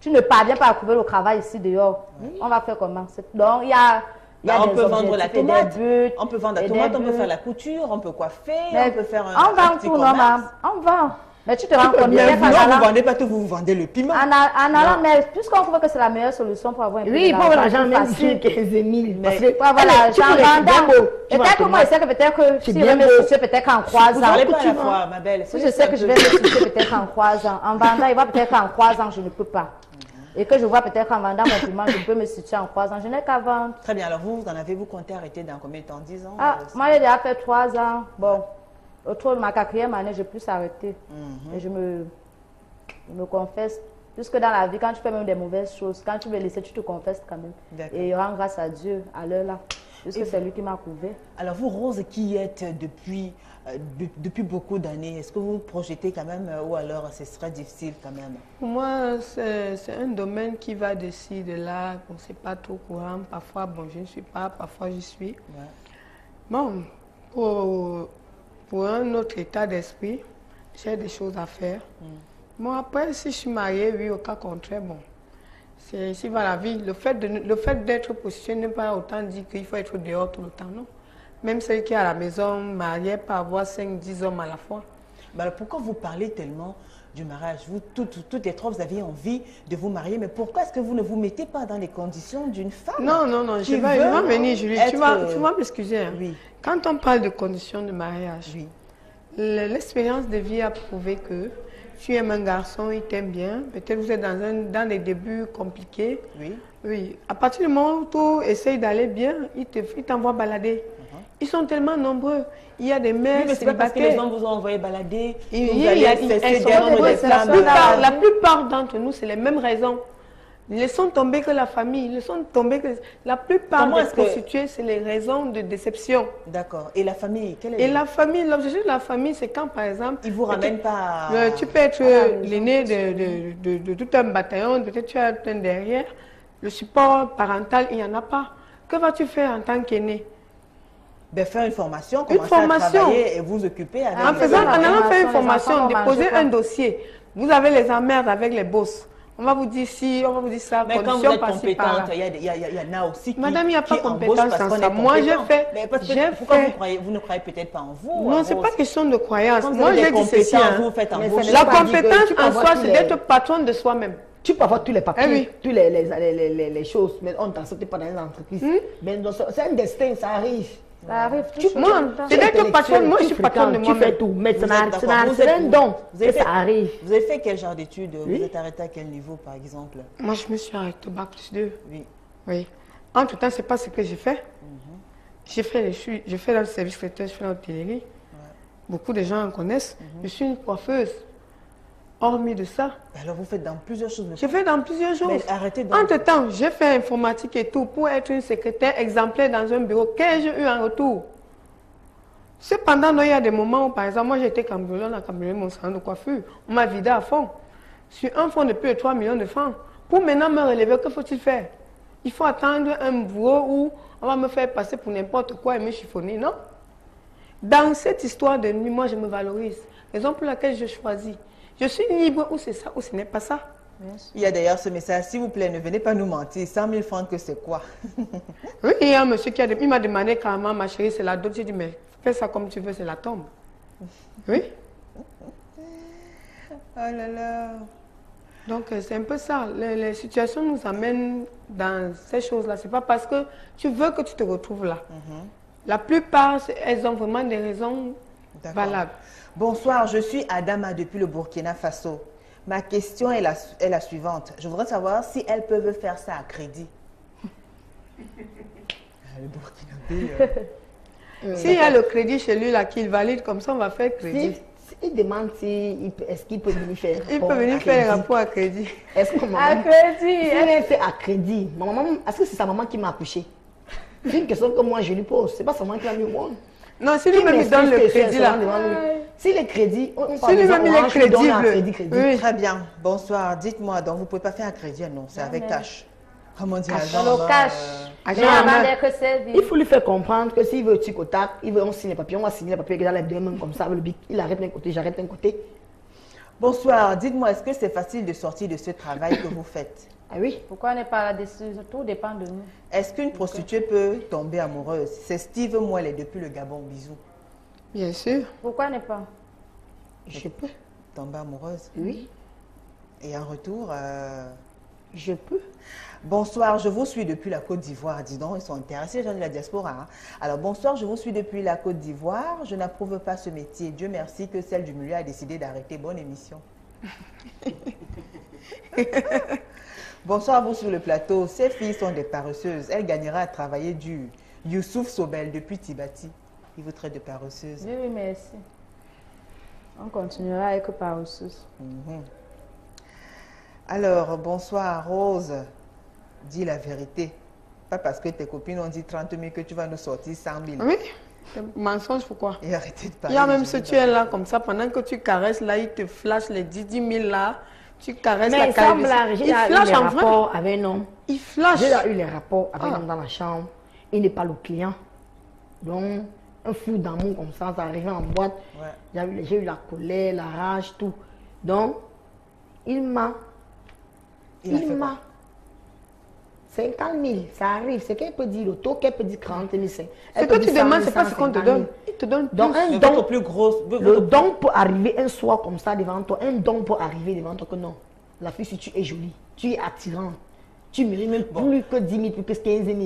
tu ne parviens pas à trouver le travail ici dehors. On va faire comment? Donc, il y a. Bah, on peut vendre la tomate, buts on peut vendre la tomate, on peut faire la couture, on peut coiffer, Mais on peut faire un, on vend petit tout, maman. On vend. Mais tu te rends compte, Mais peut-être vous, en non, vous allant- vendez pas tout, vous vendez le piment. en a- en allant, mais puisqu'on trouve que c'est la meilleure solution pour avoir un peu Oui, de pour l'argent, même facile. 15 000. Parce que, Pour avoir l'argent bien Peut-être que moi, je sais que peut-être que si bien je me beau. soucie peut-être en trois Vous ans. n'allez pas à la fois, ma belle. Si je sais que je vais me soucier peut-être en trois ans. En vendant, il va peut-être en trois ans, je ne peux pas. Et que je vois peut-être en vendant mon piment, je peux me situer en trois ans. Je n'ai qu'à vendre. Très bien. Alors, vous, vous en avez, vous comptez arrêter dans combien de temps? 10 ans? Ah, moi, j'ai déjà fait trois ans. Bon, autour de ma quatrième année, j'ai plus arrêté. Mhm. Et je me, je me confesse. Puisque dans la vie, quand tu fais même des mauvaises choses, quand tu veux laisser, tu te confesses quand même. Et rends grâce à Dieu à l'heure là. Puisque c'est lui qui m'a couvert. Alors, vous, Rose, qui êtes depuis, de- depuis beaucoup d'années, est-ce que vous projetez quand même euh, ou alors ce serait difficile quand même? Pour moi, c'est un domaine qui va de ci, de là. Bon, c'est pas trop courant. Parfois, bon, je ne suis pas, parfois, je suis. Ouais. Bon, pour, pour un autre état d'esprit, j'ai des choses à faire. Bon, après, si je suis mariée, oui, au cas contraire, bon, c'est ainsi va la vie. Le fait de- le fait d'être positionné n'est pas autant dire qu'il faut être dehors tout le temps, non. Même celle qui est à la maison, mariée, peut avoir 5-10 hommes à la fois. Mais alors, pourquoi vous parlez tellement du mariage? Vous, toutes, toutes les trois, vous aviez envie de vous marier, mais pourquoi est-ce que vous ne vous mettez pas dans les conditions d'une femme Non, non, non, je vais, je veut vais venir, Julie. Tu être, vas, tu vas m'excuser. hein. Oui, Quand on parle de conditions de mariage, oui. le- l'expérience de vie a prouvé que tu aimes un garçon, il t'aime bien. Peut-être vous êtes dans, un, dans des débuts compliqués. Oui. Oui, à partir du moment où tu essayes d'aller bien, il te- il t'envoie balader. Ils sont tellement nombreux. Il y a des Uh-huh. Oui, mères mais pas parce que les gens vous ont envoyé balader, Il que y vous allez cesser d'être la femmes. La seule- plupart, la plupart d'entre nous, c'est les mêmes raisons. Laissons tomber que la famille, laissons tomber que la plupart Comment des que- c'est les raisons de déception. D'accord. Et la famille, quelle est Et la famille, l'objectif de la famille, c'est quand, par exemple, Ils vous ramènent pas. tu peux être l'aîné de, de- de- de tout un bataillon, peut-être tu as un derrière. Le support parental, il n'y en a pas. Que vas-tu faire en tant qu'aîné? Ben, faire une formation, Une à formation. travailler et vous occuper avec En faisant, en allant faire une formation, déposer un dossier. Vous avez les emmerdes avec les boss. On va vous dire si, on va vous dire ça, Mais quand vous êtes compétente, il y, y y en a aussi qui. Madame, il n'y a pas qui compétence en qu'on ça. est Moi, j'ai compétent. fait- Mais parce que j'ai pourquoi fait- Vous, croyez, vous ne croyez peut-être pas en vous Non, c'est vos- pas question de croyance. Quand vous Moi, j'ai dit ceci. hein. vous faites embaucher. ce La n'est compétence en soi, c'est d'être patron de soi-même. Tu peux avoir tous les papiers, Eh oui. toutes les, les, les, les, choses, mais on ne t'accepte pas dans les entreprises. Hmm? Ce- c'est un destin, ça arrive. Ça arrive Tu- toujours. moi, tout le temps. c'est d'être intellectuel, patronne, moi, tu je suis patronne de fréquentes, Tu fais tout, mais c'est un don. Que ça fait- arrive. Vous avez fait quel genre d'études Vous êtes arrêté à quel niveau, par exemple Moi, je me suis arrêtée au bac plus 2. Oui. Oui. Entre-temps, c'est pas ce que j'ai fait. Mhm. J'ai fait, je fais dans le service traiteur, je fais dans l'hôtellerie. Beaucoup de gens en connaissent. Mhm. Je suis une coiffeuse. Hormis de ça, Alors, vous faites dans plusieurs choses. j'ai fait dans plusieurs choses. Mais arrêtez donc. Entre-temps, j'ai fait informatique et tout pour être une secrétaire exemplaire dans un bureau. Qu'ai-je eu en retour Cependant, il y a des moments où, par exemple, moi j'étais cambriolée, on a cambriolé mon salon de coiffure. On m'a vidé à fond. Sur un fonds de plus de 3 millions de francs. Pour maintenant me relever, que faut-il faire? Il faut attendre un bureau où on va me faire passer pour n'importe quoi et me chiffonner, non? Dans cette histoire de nuit, moi, je me valorise. Raison pour laquelle je choisis. Je suis libre ou c'est ça ou ce n'est pas ça. Il y a d'ailleurs ce message, s'il vous plaît, ne venez pas nous mentir. 100 000 francs, que c'est quoi? *laughs* Oui, il y a un monsieur qui a, il m'a demandé carrément, ma chérie, c'est la dot. J'ai dit, mais fais ça comme tu veux, c'est la tombe. *laughs* Oui. Oh là là. Donc, euh, c'est un peu ça. Les, les situations nous amènent dans ces choses-là. C'est pas parce que tu veux que tu te retrouves là. La plupart, elles ont vraiment des raisons valables. Bonsoir, je suis Adama depuis le Burkina Faso. Ma question est la, est la suivante. Je voudrais savoir si elles peuvent faire ça à crédit. Ah, Le Burkinabé, *laughs* euh, S'il y a le crédit chez lui là qu'il valide, comme ça, on va faire crédit. Si, il demande si est-ce qu'il peut venir faire Il rapport peut venir à faire un crédit. rapport à crédit. Est-ce que maman, À crédit. si elle est fait à crédit, ma maman, est-ce que c'est sa maman qui m'a accouché? C'est une question que moi je lui pose. C'est pas sa maman qui l'a mis au monde. Non, si lui-même il donne le crédit là. Si les crédits, on, on Si oranges, il donne un crédible. crédit, crédit. Oui. Très bien. Bonsoir. Dites-moi, donc vous ne pouvez pas faire un crédit, non C'est avec mais- cash. Comment dire le cash. avant Hamel. d'être servi. Il faut lui faire comprendre que s'il veut tic au tac, il veut on signe les papiers, on va signer les papiers dans les deux mains comme ça le bic. Il arrête d'un côté, j'arrête d'un côté. Bonsoir. Dites-moi, est-ce que c'est facile de sortir de ce travail que vous faites? Ah oui Pourquoi on n'est pas là-dessus? Tout dépend de nous. Est-ce qu'une prostituée peut tomber amoureuse? C'est Steve Moelle depuis le Gabon. Bisous. Bien sûr. Pourquoi n'est pas? Je peux. Tomber amoureuse. Oui, Et en retour, euh, je peux. Bonsoir, je vous suis depuis la Côte d'Ivoire. Dis donc, ils sont intéressés, les gens de la diaspora. hein. Alors, bonsoir, je vous suis depuis la Côte d'Ivoire. Je n'approuve pas ce métier. Dieu merci que celle du milieu a décidé d'arrêter. Bonne émission. *laughs* bonsoir, vous sur le plateau. Ces filles sont des paresseuses. Elle gagnera à travailler dur. Youssouf Sobel depuis Tibati. Il vous traite de paresseuse. Oui, oui, merci. On continuera avec Parosus. Mhm. Alors, bonsoir, Rose. Dis la vérité. Pas parce que tes copines ont dit 30 000 que tu vas nous sortir 100 000. Oui. C'est Mensonge, pourquoi? Et arrêtez de Il parler. y a même ce tu es là comme ça, pendant que tu caresses là, il te flash les 10 10 000 là, tu caresses Mais la il semble calvitie. là, j'ai Il eu flash les en vrai. rapports avec un homme. Il flash. J'ai eu les rapports avec Ah. un homme dans la chambre. Il n'est pas le client. Donc, un fou d'amour comme ça, ça arrivait en boîte. Ouais. J'ai eu, la colère, la rage, tout. Donc, il m'a. Il m'a. 50 000, ça arrive. C'est qu'elle peut dire le taux, qu'elle peut dire 40 000. C'est Ce que tu demandes, c'est pas ce qu'on te donne. Il te donne Donc, plus. un don, votre plus grosse. votre le plus- don peut arriver un soir comme ça devant toi. Un don peut arriver devant toi que non. La fille, si tu es jolie, tu es attirante, tu mérites même plus que 10 000, plus que 15 000.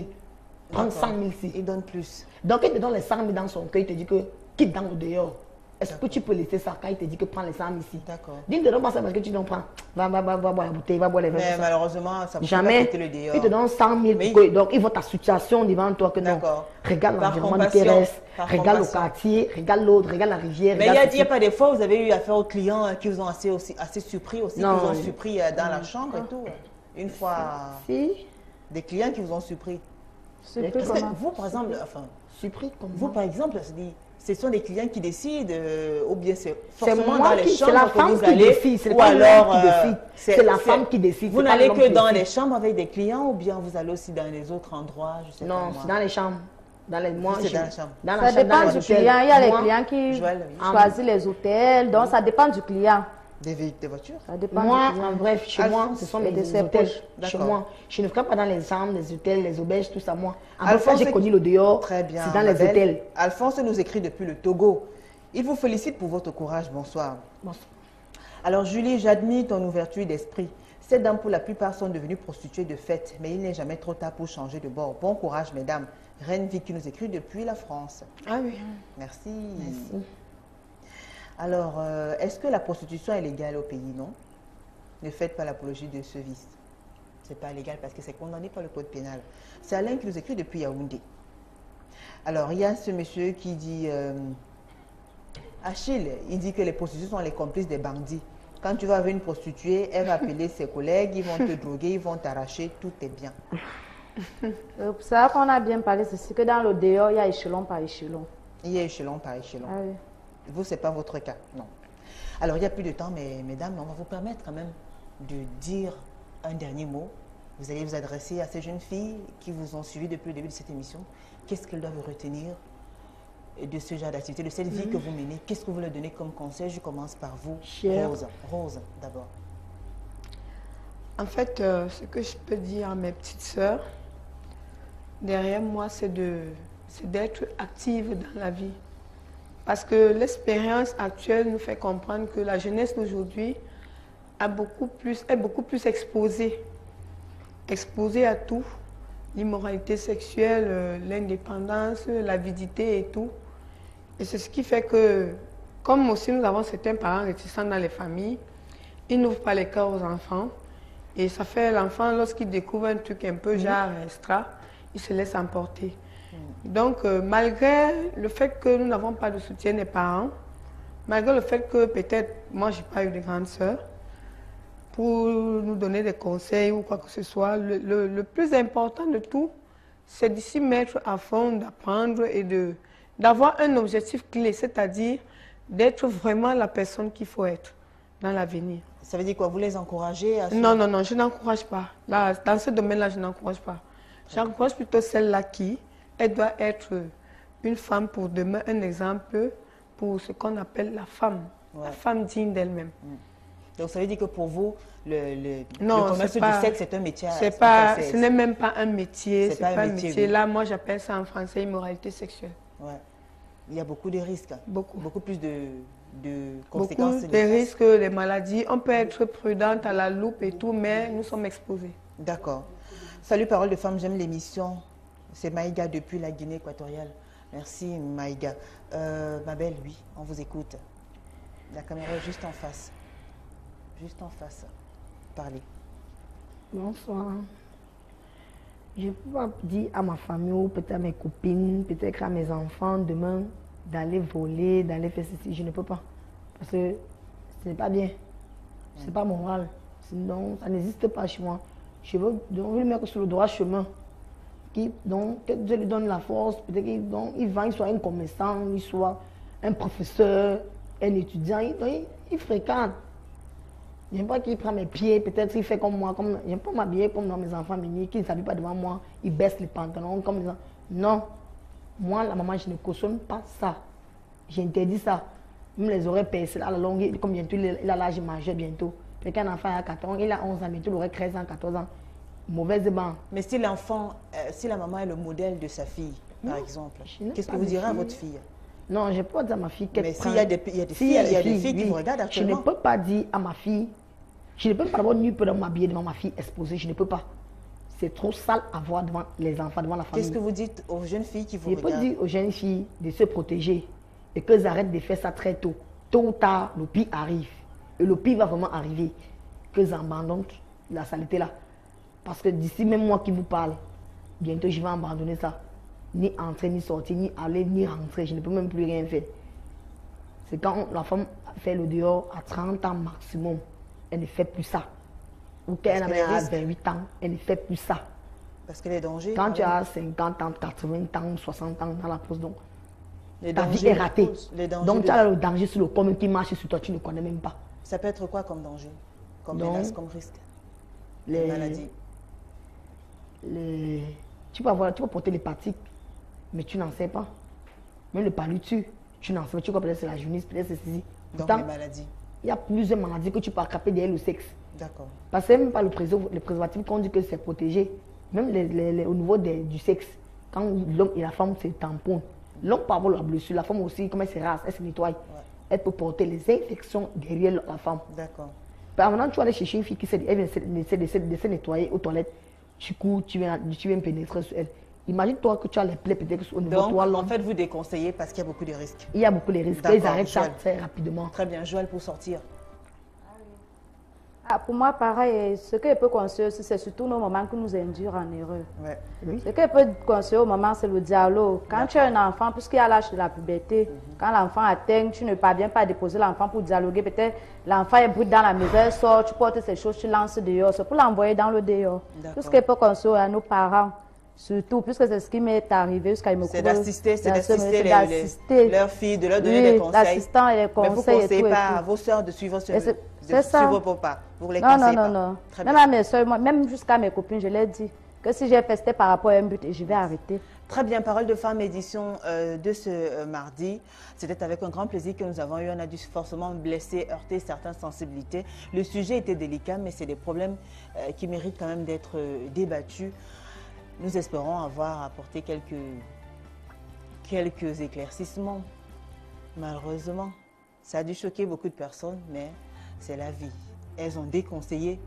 Prends D'accord. 100 000 ici. Il donne plus. Donc, il te donne les 100 000 dans son cœur, il te dit que quitte dans le dehors. Est-ce que tu peux laisser ça quand il te dit que prends les 100 000 ici D'accord. Dis ne te donne pas ça parce que tu n'en prends. Va, va, va, va boire la bouteille, va boire les verres. Mais malheureusement, ça ne peut pas Jamais. quitter le dehors. Il te donne 100 000. Mais pour que- il- donc, il voit ta situation devant toi que non. D'accord. Regarde l'environnement terrestre, regarde le quartier, regarde l'autre, regarde la rivière. Mais il n'y a, pas des fois où vous avez eu affaire aux clients euh, qui vous ont assez, aussi, assez surpris aussi, Non. qui vous ont surpris euh, dans la chambre et tout. Une fois, Si, des clients qui vous ont surpris. Que vous, par exemple, enfin, vous, par exemple, ce sont des clients qui décident, euh, ou bien c'est forcément moi dans les qui, c'est chambres la que femme vous qui allez, décide, c'est ou alors, euh, c'est la femme qui décide, Vous n'allez que dans les chambres avec des clients, ou bien vous allez aussi dans les autres endroits, je sais pas Non, c'est dans les chambres. Dans les, moi, c'est je- dans la chambre. Dans la Ça chambre, dans dépend les du hôtels. client. Il y a les Moi, clients qui Joël, oui. choisissent les hôtels. Donc, ça dépend du client. Des, vé- des voitures Ça dépend Moi, en bref, chez moi, Alphonse ce sont les ses hôtels. Chez moi, je ne ferai pas dans les chambres, les hôtels, les auberges, tout ça. Moi, en Alphonse, j'ai connu le dehors, Très bien. c'est dans les belle. hôtels. Alphonse nous écrit depuis le Togo. Il vous félicite pour votre courage. Bonsoir. Bon, Alors Julie, j'admire ton ouverture d'esprit. Ces dames pour la plupart sont devenues prostituées de fait, mais il n'est jamais trop tard pour changer de bord. Bon courage mesdames. Reine Vic qui nous écrit depuis la France. Ah oui. Merci. Alors, euh, est-ce que la prostitution est légale au pays, non? Ne faites pas l'apologie de ce vice. C'est pas légal parce que c'est condamné par le code pénal. C'est Alain qui nous écrit depuis Yaoundé. Alors, il y a ce monsieur qui dit euh, Achille, il dit que les prostituées sont les complices des bandits. Quand tu vas avec une prostituée, elle va appeler ses collègues, ils vont te droguer, ils vont t'arracher, tout est bien. Euh, C'est ça qu'on a bien parlé, c'est que dans le dehors, il y a échelon par échelon. Il y a échelon par échelon. Ah oui. Vous, ce n'est pas votre cas, non. Alors, il n'y a plus de temps, mais mesdames, on va vous permettre quand même de dire un dernier mot. Vous allez vous adresser à ces jeunes filles qui vous ont suivi depuis le début de cette émission. Qu'est-ce qu'elles doivent retenir de ce genre d'activité, de cette vie que vous menez? Qu'est-ce que vous leur donnez comme conseil? Je commence par vous. Rose. Rose, d'abord. En fait, euh, ce que je peux dire à mes petites sœurs, derrière moi, c'est d'être active dans la vie. Parce que l'expérience actuelle nous fait comprendre que la jeunesse d'aujourd'hui a beaucoup plus, est beaucoup plus exposée. Exposée à tout. L'immoralité sexuelle, euh, l'indépendance, l'avidité et tout. Et c'est ce qui fait que, comme aussi nous avons certains parents réticents dans les familles, ils n'ouvrent pas les cœurs aux enfants. Et ça fait l'enfant, lorsqu'il découvre un truc un peu genre extra, il se laisse emporter. Donc, euh, malgré le fait que nous n'avons pas de soutien des parents, malgré le fait que peut-être moi, je n'ai pas eu de grande sœur, pour nous donner des conseils ou quoi que ce soit, le, le- le plus important de tout, c'est de s'y mettre à fond, d'apprendre et d'avoir un objectif clé, c'est-à-dire d'être vraiment la personne qu'il faut être dans l'avenir. Ça veut dire quoi? Vous les encouragez à Non, non, non, je n'encourage pas. Là, dans ce domaine-là, je n'encourage pas. J'encourage plutôt celle-là qui, elle doit être une femme pour demain, un exemple pour ce qu'on appelle la femme. Ouais. La femme digne d'elle-même. Donc ça veut dire que pour vous, le, le, Non, le commerce du sexe, c'est un métier. C'est pas, ce n'est même pas un métier. C'est pas pas, un métier, métier. oui. Là, moi, j'appelle ça en français immoralité sexuelle. Ouais. Il y a beaucoup de risques. Beaucoup. Beaucoup plus de, de Beaucoup conséquences. de risques, les maladies. On peut être prudente à la loupe et tout, mais nous sommes exposés. D'accord. Salut Parole de Femmes, j'aime l'émission. C'est Maïga depuis la Guinée équatoriale. Merci Maïga. Euh, ma belle, oui, on vous écoute. La caméra est juste en face. Juste en face. Parlez. Bonsoir. Je peux pas dire à ma famille ou peut-être à mes copines, peut-être à mes enfants demain d'aller voler, d'aller faire ceci. Je ne peux pas. Parce que ce n'est pas bien. Ce n'est pas moral. Sinon, ça n'existe pas chez moi. Je veux, je veux le mettre sur le droit chemin. Donc, que Dieu lui donne la force. Peut-être qu'il donc, il va, il soit un commerçant, il soit un professeur, un étudiant. Il, il- il fréquente. J'aime pas qu'il prend mes pieds, peut-être il fait comme moi, comme j'aime pas m'habiller comme dans mes enfants mini, qui ne s'habillent pas devant moi, ils baissent les pantalons comme les. Non, moi la maman je ne cautionne pas ça. J'interdis ça. Même les oreilles percées à la longue, comme bientôt il a l'âge majeur bientôt. Peut-être qu'un enfant a 14 ans, il a 11 ans, bientôt il aurait 13 ans, 14 ans. Mauvaise ban. Mais si l'enfant, euh, si la maman est le modèle de sa fille, par exemple, je qu'est-ce que vous direz à votre fille? Non, je ne peux pas dire à ma fille qu'elle Mais s'il y a des, il y a des S'il filles, il y a des filles qui oui. vous regardent Je actuellement. ne peux pas dire à ma fille, je ne peux pas avoir nu de m'habiller devant ma fille exposée, je ne peux pas. C'est trop sale à voir devant les enfants, devant la famille. Qu'est-ce que vous dites aux jeunes filles qui vous Je peux regardent? dire aux jeunes filles de se protéger et qu'elles arrêtent de faire ça très tôt. Tôt ou tard, le pire arrive. Et le pire va vraiment arriver. Qu'elles abandonnent la saleté là. Parce que d'ici même moi qui vous parle, bientôt je vais abandonner ça. Ni entrer, ni sortir, ni aller, ni rentrer. Je ne peux même plus rien faire. C'est quand la femme fait le dehors à 30 ans maximum, elle ne fait plus ça. Ou que les a risques- 28 ans, elle ne fait plus ça. Parce que les dangers. Quand tu quand as 50 ans, 80 ans, 60 ans dans la pause, donc les ta vie est ratée. Donc tu as le danger sur le commun qui marche sur toi, tu ne connais même pas. Ça peut être quoi comme danger? Comme menace, comme risque? Les, maladies. Les- tu, peux avoir, tu peux porter l'hépatique, mais tu n'en sais pas. Même le palutu, tu n'en sais pas. Tu crois peut-être c'est la jaunisse, peut-être c'est ceci. Donc les maladies. il y a plusieurs maladies que tu peux attraper derrière le sexe. D'accord. Parce que même pas le, préserv- le préservatif qu'on dit que c'est protégé, même les- au niveau des- du sexe, quand l'homme et la femme se tamponnent, l'homme peut avoir la blessure, la femme aussi, comme elle se rase, elle se nettoie, elle peut porter les infections derrière la femme. D'accord. Maintenant, tu vas aller chercher une fille qui vient de de de de se nettoyer aux toilettes, tu cours, tu viens, tu viens pénétrer sur elle. Imagine-toi que tu as les plaies peut-être au niveau de Donc, toi, en fait, vous déconseillez parce qu'il y a beaucoup de risques. Il y a beaucoup de risques. Ils arrêtent ça très rapidement. Très bien, Joël, pour sortir. Ah, pour moi, pareil, ce que je peux conseiller aussi, c'est surtout nos moments que nous endurent en erreur. Ouais. Ce que je peux conseiller au moment, c'est le dialogue. Quand tu as un enfant, puisqu'il y a l'âge de la puberté, quand l'enfant atteint, tu ne parviens pas à déposer l'enfant pour dialoguer. Peut-être l'enfant est brut dans la maison, sort, tu portes ces choses, tu lances dehors. C'est pour l'envoyer dans le dehors. Tout ce que je peux conseiller à nos parents, surtout, puisque c'est ce qui m'est arrivé jusqu'à me C'est d'assister, c'est ce- d'assister leurs filles, de leur donner Oui, des conseils. l'assistant et les Mais vous conseils et conseillez et pas tout. à vos soeurs de suivre ce, c'est- ça. suivre vos pas. Vous les Non, non, non, pas. non. Très Même bien. à mes soeurs, moi, même jusqu'à mes copines, je leur dis que si j'ai c'était par rapport à un but je vais arrêter. Très bien, Parole de femme, édition euh, de ce euh, mardi. C'était avec un grand plaisir que nous avons eu. On a dû forcément blesser, heurter certaines sensibilités. Le sujet était délicat, mais c'est des problèmes euh, qui méritent quand même d'être débattus. Nous espérons avoir apporté quelques, quelques éclaircissements. Malheureusement, ça a dû choquer beaucoup de personnes, mais c'est la vie. Elles ont déconseillé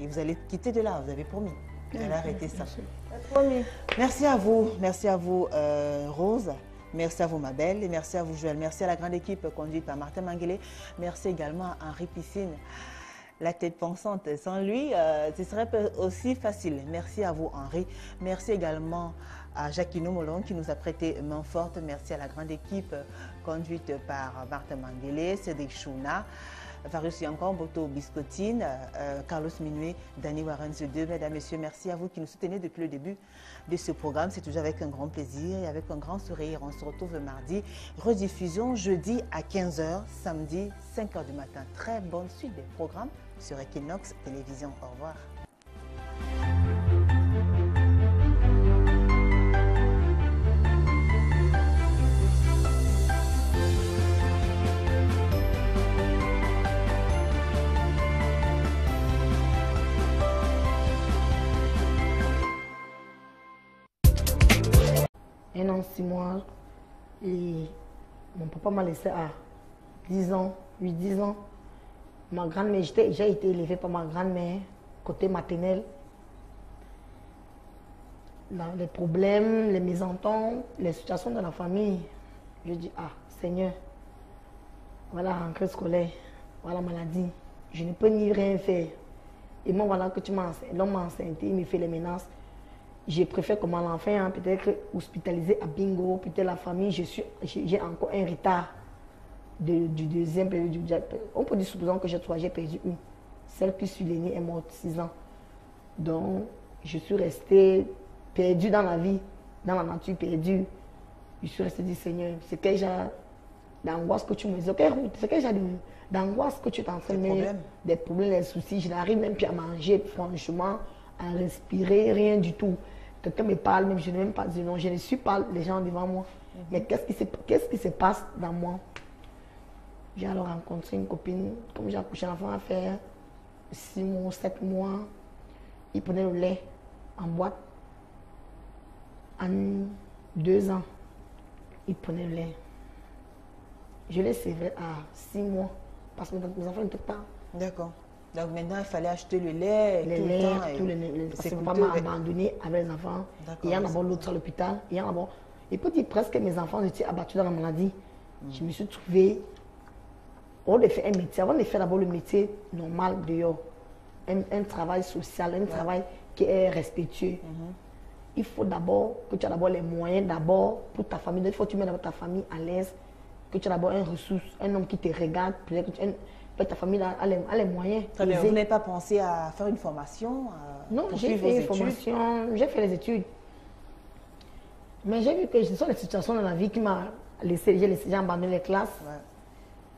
et vous allez quitter de là, vous avez promis. Elle a arrêté ça. Merci à vous, merci à vous euh, Rose, merci à vous ma belle et merci à vous Joël, merci à la grande équipe conduite par Martin Manguelé, merci également à Henri Piscine, la tête pensante. Sans lui, euh, ce serait aussi facile. Merci à vous Henri, merci également à Jacquino Molon qui nous a prêté main forte, merci à la grande équipe conduite par Martin Manguelé, Cédric Chouna. Varus encore Boto Biscotine, euh, Carlos Minuet, Danny Warren 2. Mesdames, Messieurs, merci à vous qui nous soutenez depuis le début de ce programme. C'est toujours avec un grand plaisir et avec un grand sourire. On se retrouve mardi. Rediffusion jeudi à 15h, samedi 5h du matin. Très bonne suite des programmes sur Equinox Télévision. Au revoir. Un an, six mois. Et mon papa m'a laissé à 10 ans, 8-10 ans. Ma grand-mère, j'ai été élevée par ma grand-mère, côté maternel. les problèmes, les mésententes, les situations de la famille. Je dis, ah, Seigneur, voilà rentrée scolaire, voilà la maladie. Je ne peux ni rien faire. Et moi, voilà que tu m'as L'homme m'a il me fait les menaces je préfère comme l'enfant, hein, peut-être hospitalisé à Bingo, peut-être la famille, j'ai encore un retard du deuxième période. On peut dire, supposons que j'ai trois, j'ai perdu une. Celle qui suis l'aînée est morte 6 ans. Donc, je suis restée perdue dans la vie, dans la nature perdue. Je suis restée dit, Seigneur, c'est quel genre d'angoisse que tu me dis, c'est quel genre d'angoisse que tu t'entraînes, des problèmes, des soucis. Je n'arrive même plus à manger, franchement, à respirer, rien du tout. Quelqu'un me parle, même je n'ai même pas dit non, je ne suis pas les gens devant moi. Mhm. Mais qu'est-ce qui, se, qu'est-ce qui se passe dans moi? J'ai alors rencontré une copine, comme j'ai accouché l'enfant à faire 6 mois, 7 mois. Il prenait le lait en boîte. En 2 ans, il prenait le lait. Je l'ai servi à 6 mois parce que mes enfants n'étaient pas. D'accord. Donc maintenant, il fallait acheter le lait. Le tout lait, le temps, tout le. Parce que m'a abandonné avec les enfants. Il y en a d'abord l'autre à l'hôpital. Il y en a d'abord. Et peut dire presque mes enfants étaient abattus dans la maladie. Mm. Je me suis trouvée. On a fait un métier. Avant de faire d'abord le métier normal dehors. Un, un travail social, un travail qui est respectueux. Mm-hmm. Il faut d'abord que tu aies d'abord les moyens d'abord pour ta famille. Il faut que tu mettes ta famille à l'aise. Que tu aies d'abord une ressource, un homme qui te regarde. Peut-être que tu, ta famille a, les, moyens. Très bien. Vous n'avez pas pensé à faire une formation Non, j'ai fait une formation, j'ai fait les études. Mais j'ai vu que ce sont les situations dans la vie qui m'ont laissé, j'ai laissé, abandonné les classes.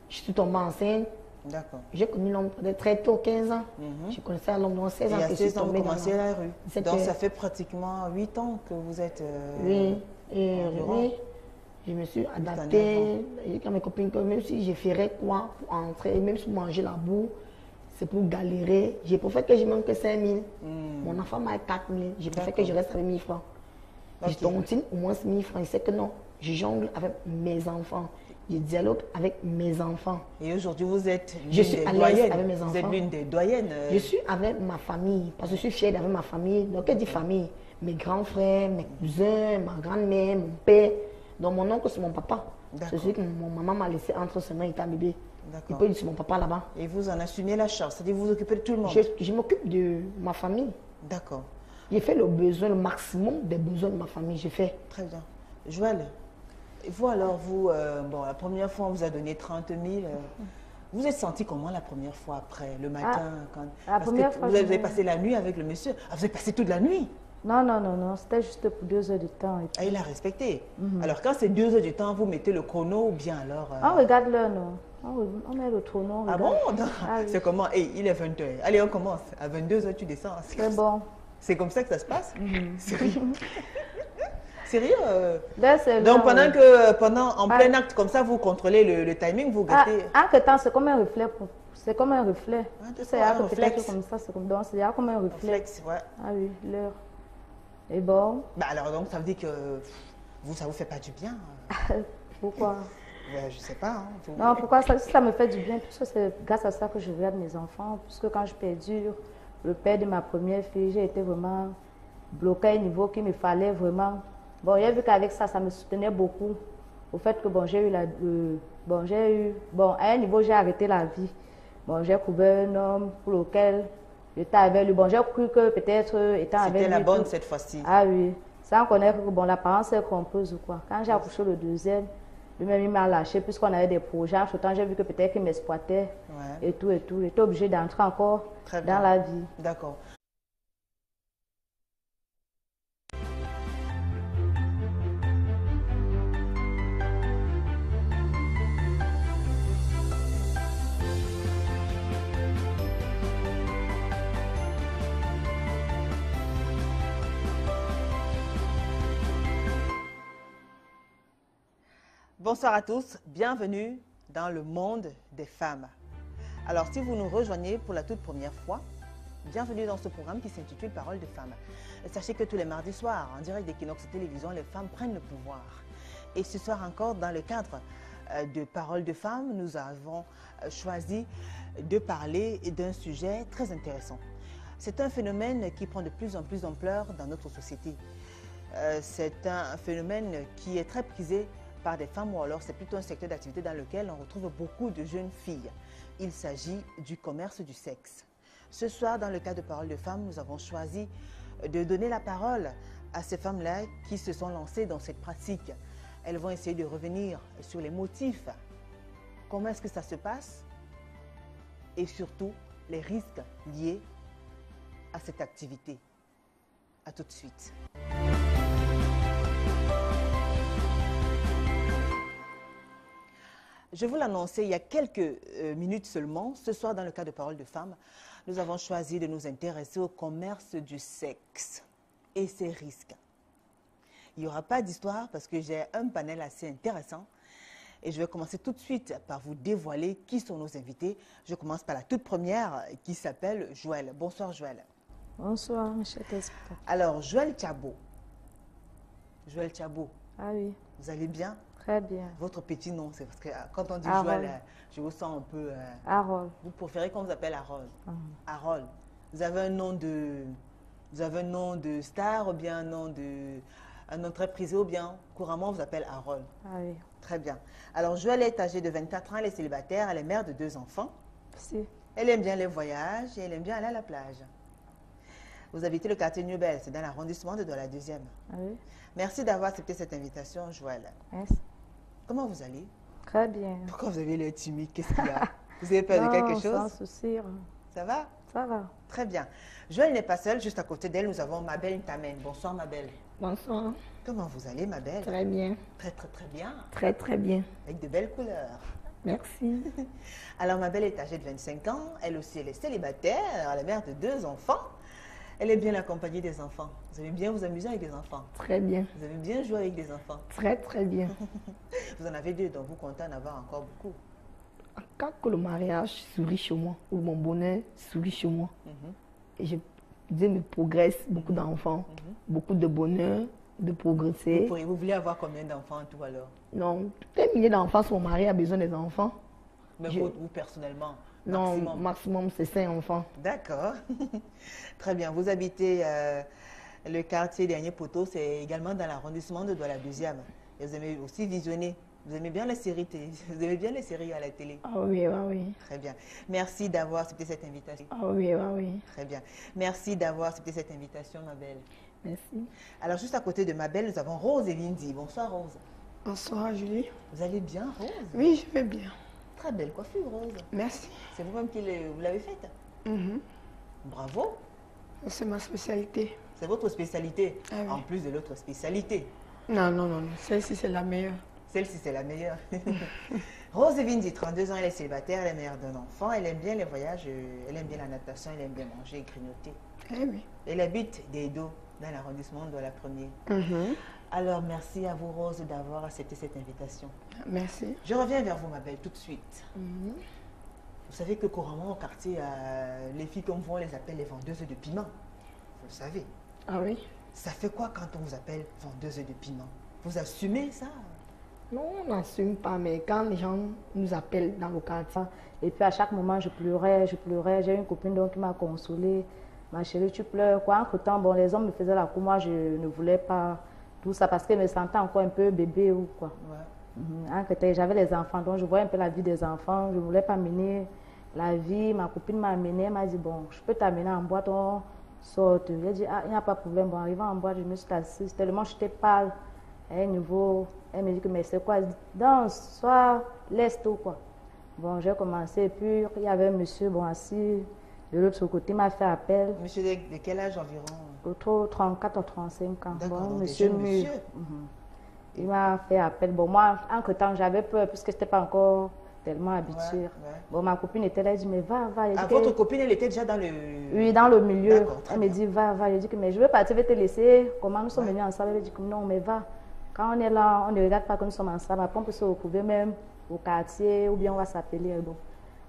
Je suis tombée enceinte. D'accord. J'ai connu l'homme très tôt, 15 ans. Mm Je connaissais l'homme dans 16 ans. Et à 16 ans, vous commencez la rue. Donc ça fait pratiquement 8 ans que vous êtes. Euh, oui, et, oui. Je me suis adaptée. Quand mes copines, même si je ferais quoi pour entrer, même si manger la boue, c'est pour galérer. J'ai préféré que je manque que 5 000. Hmm. Mon enfant m'a 4 000. J'ai préféré que je reste avec 1 000 francs. Je tontine au moins 1 000 francs. Il sait que non, je jongle avec mes enfants. Je dialogue avec mes enfants. Et aujourd'hui, vous êtes je suis à l'aise avec mes enfants. Vous êtes l'une des doyennes. Je suis avec ma famille, parce que je suis fière d'avoir ma famille. Donc, elle dit famille Mes grands frères, mes cousins, ma grand-mère, mon père. Donc mon oncle, c'est mon papa. C'est celui que mon maman m'a laissé entre ses mains, il était bébé. Il peut dire c'est mon papa là-bas. Et vous en assumez la charge, c'est-à-dire vous vous occupez de tout le monde Je, m'occupe de ma famille. D'accord. J'ai fait le besoin, le maximum des besoins de ma famille, j'ai fait. Très bien. Joël, vous alors, vous, euh, bon, la première fois, on vous a donné 30 000. Euh, vous êtes senti comment la première fois après, le matin ah, quand... La première fois, vous avez passé la nuit avec le monsieur. Ah, vous avez passé toute la nuit non, non, non, non, c'était juste pour deux heures de temps. Ah, il a respecté. Mhm. Alors, quand c'est deux heures de temps, vous mettez le chrono ou bien alors euh... On regarde l'heure, non on, met le chrono. Ah bon? Ah C'est comment? Il est 20 h Allez, on commence. À 22 h tu descends. C'est bon. *laughs* C'est comme ça que ça se passe? Mhm. *laughs* Sérieux *laughs* euh, Ben, c'est Donc là, pendant que pendant en Ah. plein acte comme ça, vous contrôlez le, le timing, vous Ah, gâtez. en que temps, c'est comme un reflet. pour- C'est comme un reflet. Ah, a un peut-être réflexe. comme ça, c'est comme c'est comme un reflet. Ouais. Ah oui, l'heure. Et bon, Bah alors donc ça veut dire que pff, vous ça vous fait pas du bien. *laughs* pourquoi? Ouais, je sais pas. hein, vous- Non, pourquoi ça, ça me fait du bien? Puisque c'est grâce à ça que je regarde mes enfants. Puisque quand je perdure le père de ma première fille, j'ai été vraiment bloquée à un niveau qu'il me fallait vraiment. Bon, j'ai vu qu'avec ça, ça me soutenait beaucoup. Au fait que bon, j'ai eu la. euh, bon, j'ai eu. Bon, à un niveau, j'ai arrêté la vie. Bon, j'ai trouvé un homme pour lequel j'étais avec lui. Bon, j'ai cru que peut-être euh, étant avec lui. C'était la bonne tout- cette fois-ci. ah oui, sans connaître que bon, l'apparence est trompeuse ou quoi. Quand j'ai accouché le deuxième, lui-même il m'a lâché puisqu'on avait des projets. En temps, j'ai vu que peut-être qu'il m'exploitait Ouais. et tout et tout. J'étais obligée d'entrer encore Très dans bien. la vie. D'accord. Bonsoir à tous, bienvenue dans le monde des femmes. Alors si vous nous rejoignez pour la toute première fois, bienvenue dans ce programme qui s'intitule Parole de femmes. Sachez que tous les mardis soirs, en direct d'Equinox Télévision, les femmes prennent le pouvoir. Et ce soir encore, dans le cadre euh, de Parole de femmes, nous avons euh, choisi de parler d'un sujet très intéressant. C'est un phénomène qui prend de plus en plus d'ampleur dans notre société. Euh, c'est un phénomène qui est très prisé par des femmes ou alors c'est plutôt un secteur d'activité dans lequel on retrouve beaucoup de jeunes filles. Il s'agit du commerce du sexe. Ce soir, dans le cadre de Parole de femmes, nous avons choisi de donner la parole à ces femmes-là qui se sont lancées dans cette pratique. Elles vont essayer de revenir sur les motifs. Comment est-ce que ça se passe? Et surtout, les risques liés à cette activité. À tout de suite. Je vous l'annonçais il y a quelques euh, minutes seulement. Ce soir, dans le cas de Parole de femmes, nous avons choisi de nous intéresser au commerce du sexe et ses risques. Il n'y aura pas d'histoire parce que j'ai un panel assez intéressant. Et je vais commencer tout de suite par vous dévoiler qui sont nos invités. Je commence par la toute première qui s'appelle Joël. Bonsoir Joël. Bonsoir, téléspectateurs. Alors, Joël Tchabo. Joël Tchabo, Ah oui, vous allez bien? Très bien. Votre petit nom, c'est parce que euh, quand on dit. Joël, euh, je vous sens un peu... euh, Harold. Vous préférez qu'on vous appelle Harold. Mhm. Harold. Vous avez un nom de, vous avez un nom de star ou bien un nom de, un nom très prisé ou bien couramment on vous appelle Harold. Ah oui, Très bien. Alors Joël est âgée de 24 ans, elle est célibataire, elle est mère de deux enfants. si. Elle aime bien les voyages et elle aime bien aller à la plage. Vous habitez le quartier New Bell, c'est dans l'arrondissement de la deuxième. Ah oui, Merci d'avoir accepté cette invitation, Joël. merci. Comment vous allez? Très bien. Pourquoi vous avez l'air timide? Qu'est-ce qu'il y a? Vous avez peur de *laughs* Non, quelque Sans chose? souci, hein. Ça va? Ça va. Très bien. Joël n'est pas seule, juste à côté d'elle, nous avons Mabel Ntamen. Bonsoir Mabel. Bonsoir. Comment vous allez Mabel Très bien. Très très très bien, Très très bien. avec de belles couleurs. Merci. *laughs* Alors Mabel est âgée de 25 ans, elle aussi elle est célibataire, elle est mère de deux enfants. Elle est bien accompagnée des enfants. Vous aimez bien vous amuser avec des enfants. Très bien. Vous aimez bien jouer avec des enfants. Très très bien. *laughs* Vous en avez deux, donc vous comptez en avoir encore beaucoup. Quand que le mariage sourit chez moi, ou mon bonheur sourit chez moi, Mhm. et je me progresse, beaucoup d'enfants, beaucoup de bonheur, de Vous, progresser. pourriez- vous voulez avoir combien d'enfants en tout alors? Non, tous les milliers d'enfants, si mon mari a besoin des enfants. Mais Je- vous, vous, personnellement Non, maximum. maximum, c'est cinq enfants. D'accord. *laughs* Très bien. Vous habitez euh, le quartier Dernier Poteau, c'est également dans l'arrondissement de Douala deuxième. Et vous aimez aussi visionner. Vous aimez bien les séries, télé- *laughs* vous aimez bien les séries à la télé. Ah oui, ah oui. Très bien. Merci d'avoir accepté cette invitation. Ah oui, ah oui. Très bien. Merci d'avoir accepté cette invitation, ma belle. Merci. Alors, juste à côté de ma belle, nous avons Rose et Lindy. Bonsoir, Rose. Bonsoir Julie. Vous allez bien, Rose? Oui, je vais bien. Très belle coiffure, Rose. Merci. C'est vous-même qui l'avez- faite Mhm. Bravo. C'est ma spécialité. C'est votre spécialité, Ah oui. en plus de l'autre spécialité. Non, non, non, non. Celle-ci, c'est la meilleure. Celle-ci, c'est la meilleure. *laughs* Rose Vindy, 32 ans, elle est célibataire, elle est mère d'un enfant, elle aime bien les voyages, euh, elle aime bien la natation, elle aime bien manger et grignoter. Eh oui. Elle habite des dos dans l'arrondissement de la première. Mhm. Alors, merci à vous, Rose, d'avoir accepté cette invitation. Merci. Je reviens vers vous, ma belle, tout de suite. Mhm. Vous savez que couramment au quartier, euh, les filles comme vous, on les appelle les vendeuses de piment. Vous le savez. Ah oui? Ça fait quoi quand on vous appelle vendeuse de piment? Vous assumez ça? Non, on n'assume pas, mais quand les gens nous appellent dans le quartier, Et puis à chaque moment, je pleurais, je pleurais. J'ai une copine donc qui m'a consolée. Ma chérie, tu pleures. Quoi, entre temps, bon, les hommes me faisaient la cour. Moi, je ne voulais pas tout ça parce qu'elle me sentait encore un peu bébé ou quoi. Ouais. Mhm. J'avais les enfants, donc je voyais un peu la vie des enfants. Je ne voulais pas mener la vie. Ma copine m'a amenée. Elle m'a dit Bon, je peux t'amener en boîte, on sort. J'ai dit Ah, il n'y a pas de problème. Bon, arrivant en boîte, je me suis assise. Tellement j'étais pâle. À un niveau, elle me dit que Mais c'est quoi? Danse, soit l'est ou quoi. Bon, j'ai commencé. Et puis, il y avait un monsieur, bon, assis de l'autre côté, il m'a fait appel. Monsieur, de, quel âge environ? Autour de 34 ou 35 ans. Bon, monsieur. Il m'a fait appel. Bon, moi, entre temps, j'avais peur puisque je n'étais pas encore tellement habituée. Ouais, ouais. Bon, ma copine était là, elle dit, mais va, va. Elle dit Ah, votre copine, elle était déjà dans le... Oui, dans le milieu. Elle me dit, va, va. Je dis mais je veux partir, je vais te laisser. Comment nous sommes Ouais. venus ensemble? Elle dit que non, mais va. Quand on est là, on ne regarde pas que nous sommes ensemble. Après, on peut se retrouver même au quartier ou bien on va s'appeler. Bon.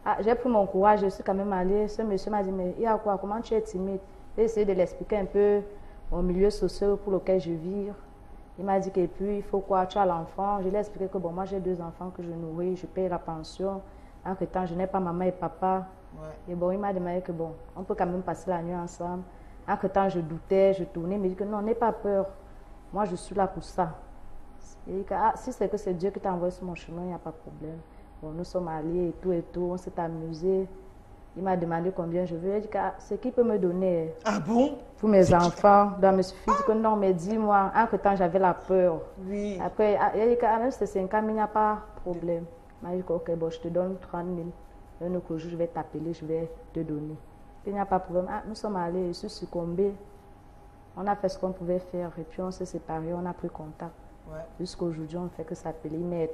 Ah, j'ai pris mon courage, je suis quand même allée. Ce monsieur m'a dit, mais il y a quoi? Comment tu es timide? J'ai essayé de l'expliquer un peu au milieu social pour lequel je vis. Il m'a dit que puis, il faut quoi? Tu as l'enfant. Je lui ai expliqué que bon, moi j'ai deux enfants que je nourris, je paye la pension. Entre temps, je n'ai pas maman et papa. Ouais. Et bon, il m'a demandé que bon, on peut quand même passer la nuit ensemble. Entre temps, je doutais, je tournais, il me dit que non, n'aie pas peur. Moi, je suis là pour ça. Il dit que ah, si c'est que c'est Dieu qui t'a envoyé sur mon chemin, il n'y a pas de problème. Bon, nous sommes allés et tout et tout, on s'est amusé. Il m'a demandé combien je veux. Il dit que ah, ce qu'il peut me donner Ah bon? Pour mes enfants. Je me suis dit que non, mais dis-moi. Entre temps, j'avais la peur. Oui. Après, ah, il a dit ah, même si c'est 5 ans, il n'y a pas de problème. Il m'a dit ok, bon, je te donne 30 000. Un autre jour, je vais t'appeler, je vais te donner. Il n'y a pas de problème. Ah, nous sommes allés, je suis succombée. On a fait ce qu'on pouvait faire et puis on s'est séparés, on a pris contact. Ouais. Jusqu'aujourd'hui, on ne fait que s'appeler. M'aide.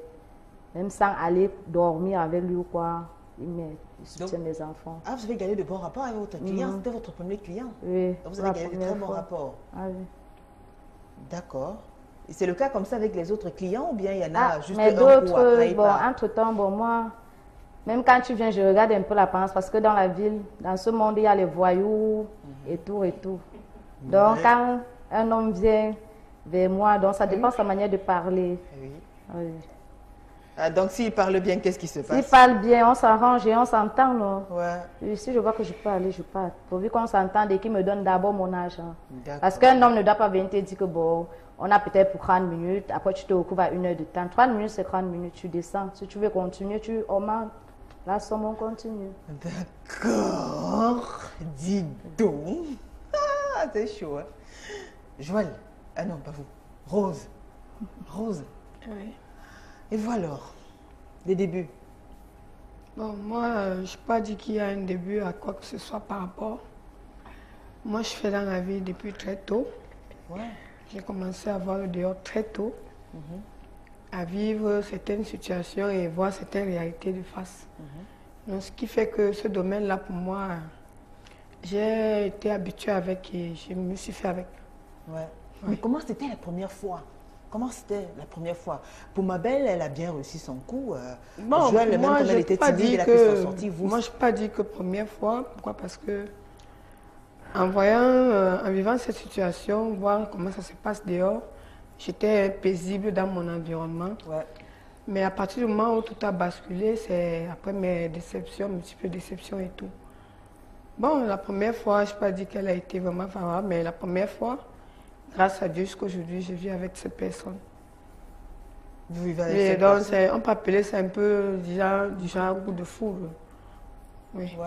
Même sans aller dormir avec lui ou quoi, Il soutient mes enfants. Ah, vous avez gardé de bons rapports avec votre client Mhm. C'était votre premier client Oui, Vous pour avez la gardé de très bons rapports Ah oui. D'accord. C'est le cas comme ça avec les autres clients ou bien il y en a Ah, juste mais d'autres, bon, entre-temps, bon, moi, même quand tu viens, je regarde un peu l'apparence parce que dans la ville, dans ce monde, il y a les voyous et tout et tout. Donc, Ouais. quand un homme vient vers moi, donc ça dépend de sa manière de parler. Oui. Oui. Ah, donc s'il parle bien, qu'est-ce qui se S'il passe? parle bien, on s'arrange et on s'entend, non? Ouais. Si je vois que je peux aller, je pars. Pourvu qu'on s'entende et qu'il me donne d'abord mon argent. D'accord. Parce qu'un homme ne doit pas venir te dire que bon, on a peut-être pour 30 minutes, après tu te recouvres à une heure de temps. 30 minutes, c'est 30 minutes, tu descends. Si tu veux continuer, tu augmentes. La somme, on continue. D'accord. Dis donc. Ah, c'est chaud. Hein? Joël. Ah non, pas vous. Rose. Rose. Oui. Et vous alors Les débuts? Bon, moi, euh, je n'ai pas dit qu'il y a un début à quoi que ce soit par rapport. Moi, je fais dans la vie depuis très tôt. Ouais. J'ai commencé à voir le dehors très tôt, à vivre certaines situations et voir certaines réalités de face. Donc, ce qui fait que ce domaine-là, pour moi, j'ai été habituée avec et je me suis fait avec. Ouais. Mais comment c'était la première fois? Comment c'était la première fois? Pour ma belle, elle a bien reçu son coup. euh, Bon, Joël, même elle était pas timide, dit elle a pu que, s'en sortir. Vous, moi, je n'ai pas dit que première fois. Pourquoi? Parce que en voyant, euh, en vivant cette situation, voir comment ça se passe dehors, j'étais paisible dans mon environnement. ouais. Mais à partir du moment où tout a basculé, c'est après mes déceptions, multiples déceptions et tout. Bon, la première fois, je ne pas dit qu'elle a été vraiment favorable, mais la première fois, grâce à Dieu, jusqu'aujourd'hui, je vis avec cette personne. Vous vivez avec Et cette donc, personne? on peut appeler ça un peu du genre, du genre coup de foudre. Oui. Ouais.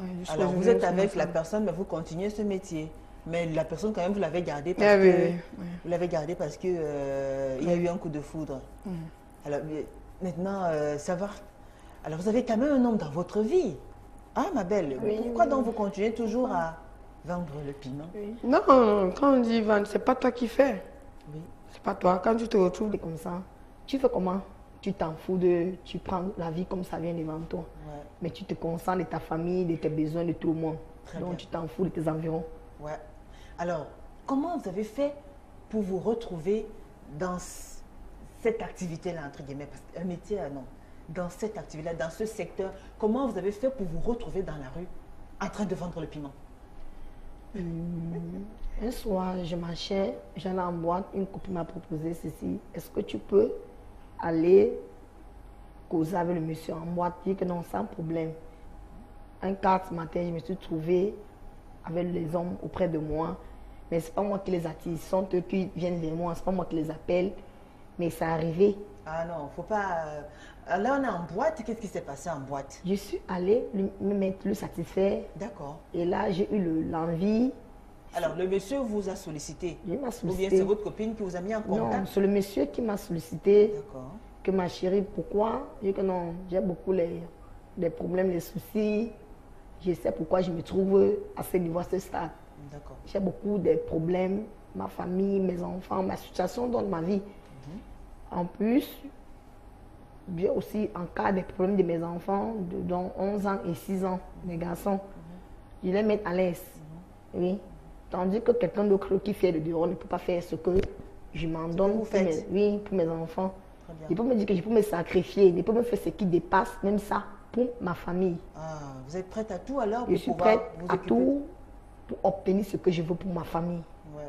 Oui, jusqu'au Alors, vous êtes avec la personne, mais vous continuez ce métier. Mais la personne, quand même, vous l'avez gardée parce Ah oui, que... oui, oui. Vous l'avez gardée parce que euh, il y a eu un coup de foudre. Mm. Alors, maintenant, euh, savoir... Alors, vous avez quand même un homme dans votre vie. Hein, ma belle Oui, Pourquoi oui. donc vous continuez toujours à vendre le piment Non, quand on dit vendre, c'est pas toi qui fais. Oui. C'est pas toi. Quand tu te retrouves, Comme ça, tu fais comment? Tu t'en fous de. Tu prends la vie comme ça vient devant toi. Ouais, Mais tu te concentres de ta famille, de tes besoins, de tout le monde. Très Donc bien. tu t'en fous de tes environs. ouais. Alors, comment vous avez fait pour vous retrouver dans cette activité-là, entre guillemets, parce qu'un métier, euh, non, dans cette activité-là, dans ce secteur, comment vous avez fait pour vous retrouver dans la rue en train de vendre le piment? Un soir, je marchais, j'allais en boîte, une copine m'a proposé ceci. Est-ce que tu peux aller causer avec le monsieur en boîte? Dit que non, sans problème. Un quart ce matin, je me suis trouvée avec les hommes auprès de moi. Mais c'est pas moi qui les attire, ce sont eux qui viennent vers moi, c'est pas moi qui les appelle. Mais c'est arrivé. Ah non, faut pas. Euh, Là, on est en boîte. Qu'est-ce qui s'est passé en boîte? Je suis allée lui- me mettre le satisfaire. D'accord. Et là, j'ai eu le- l'envie. Alors, le monsieur vous a sollicité? Il m'a Ou bien sollicité. c'est votre copine qui vous a mis en Non, contact? c'est le monsieur qui m'a sollicité. D'accord. que ma chérie, pourquoi? Je dis que non, j'ai beaucoup les, les problèmes, les soucis. Je sais pourquoi je me trouve à ce niveau, à ce stade. D'accord. J'ai beaucoup de problèmes, ma famille, mes enfants, ma situation dans ma vie. En plus, j'ai aussi en cas des problèmes de mes enfants, de, dont 11 ans et 6 ans, mes garçons. Je les mets à l'aise. Oui. Tandis que quelqu'un d'autre qui fait le dehors ne peut pas faire ce que je m'en donne pour mes, oui, pour mes enfants. Bien. Il peut me dire que je peux me sacrifier, il peut me faire ce qui dépasse, même ça, pour ma famille. Ah, vous êtes prête à tout alors Je pour suis prête vous à tout pour obtenir ce que je veux pour ma famille. Ouais.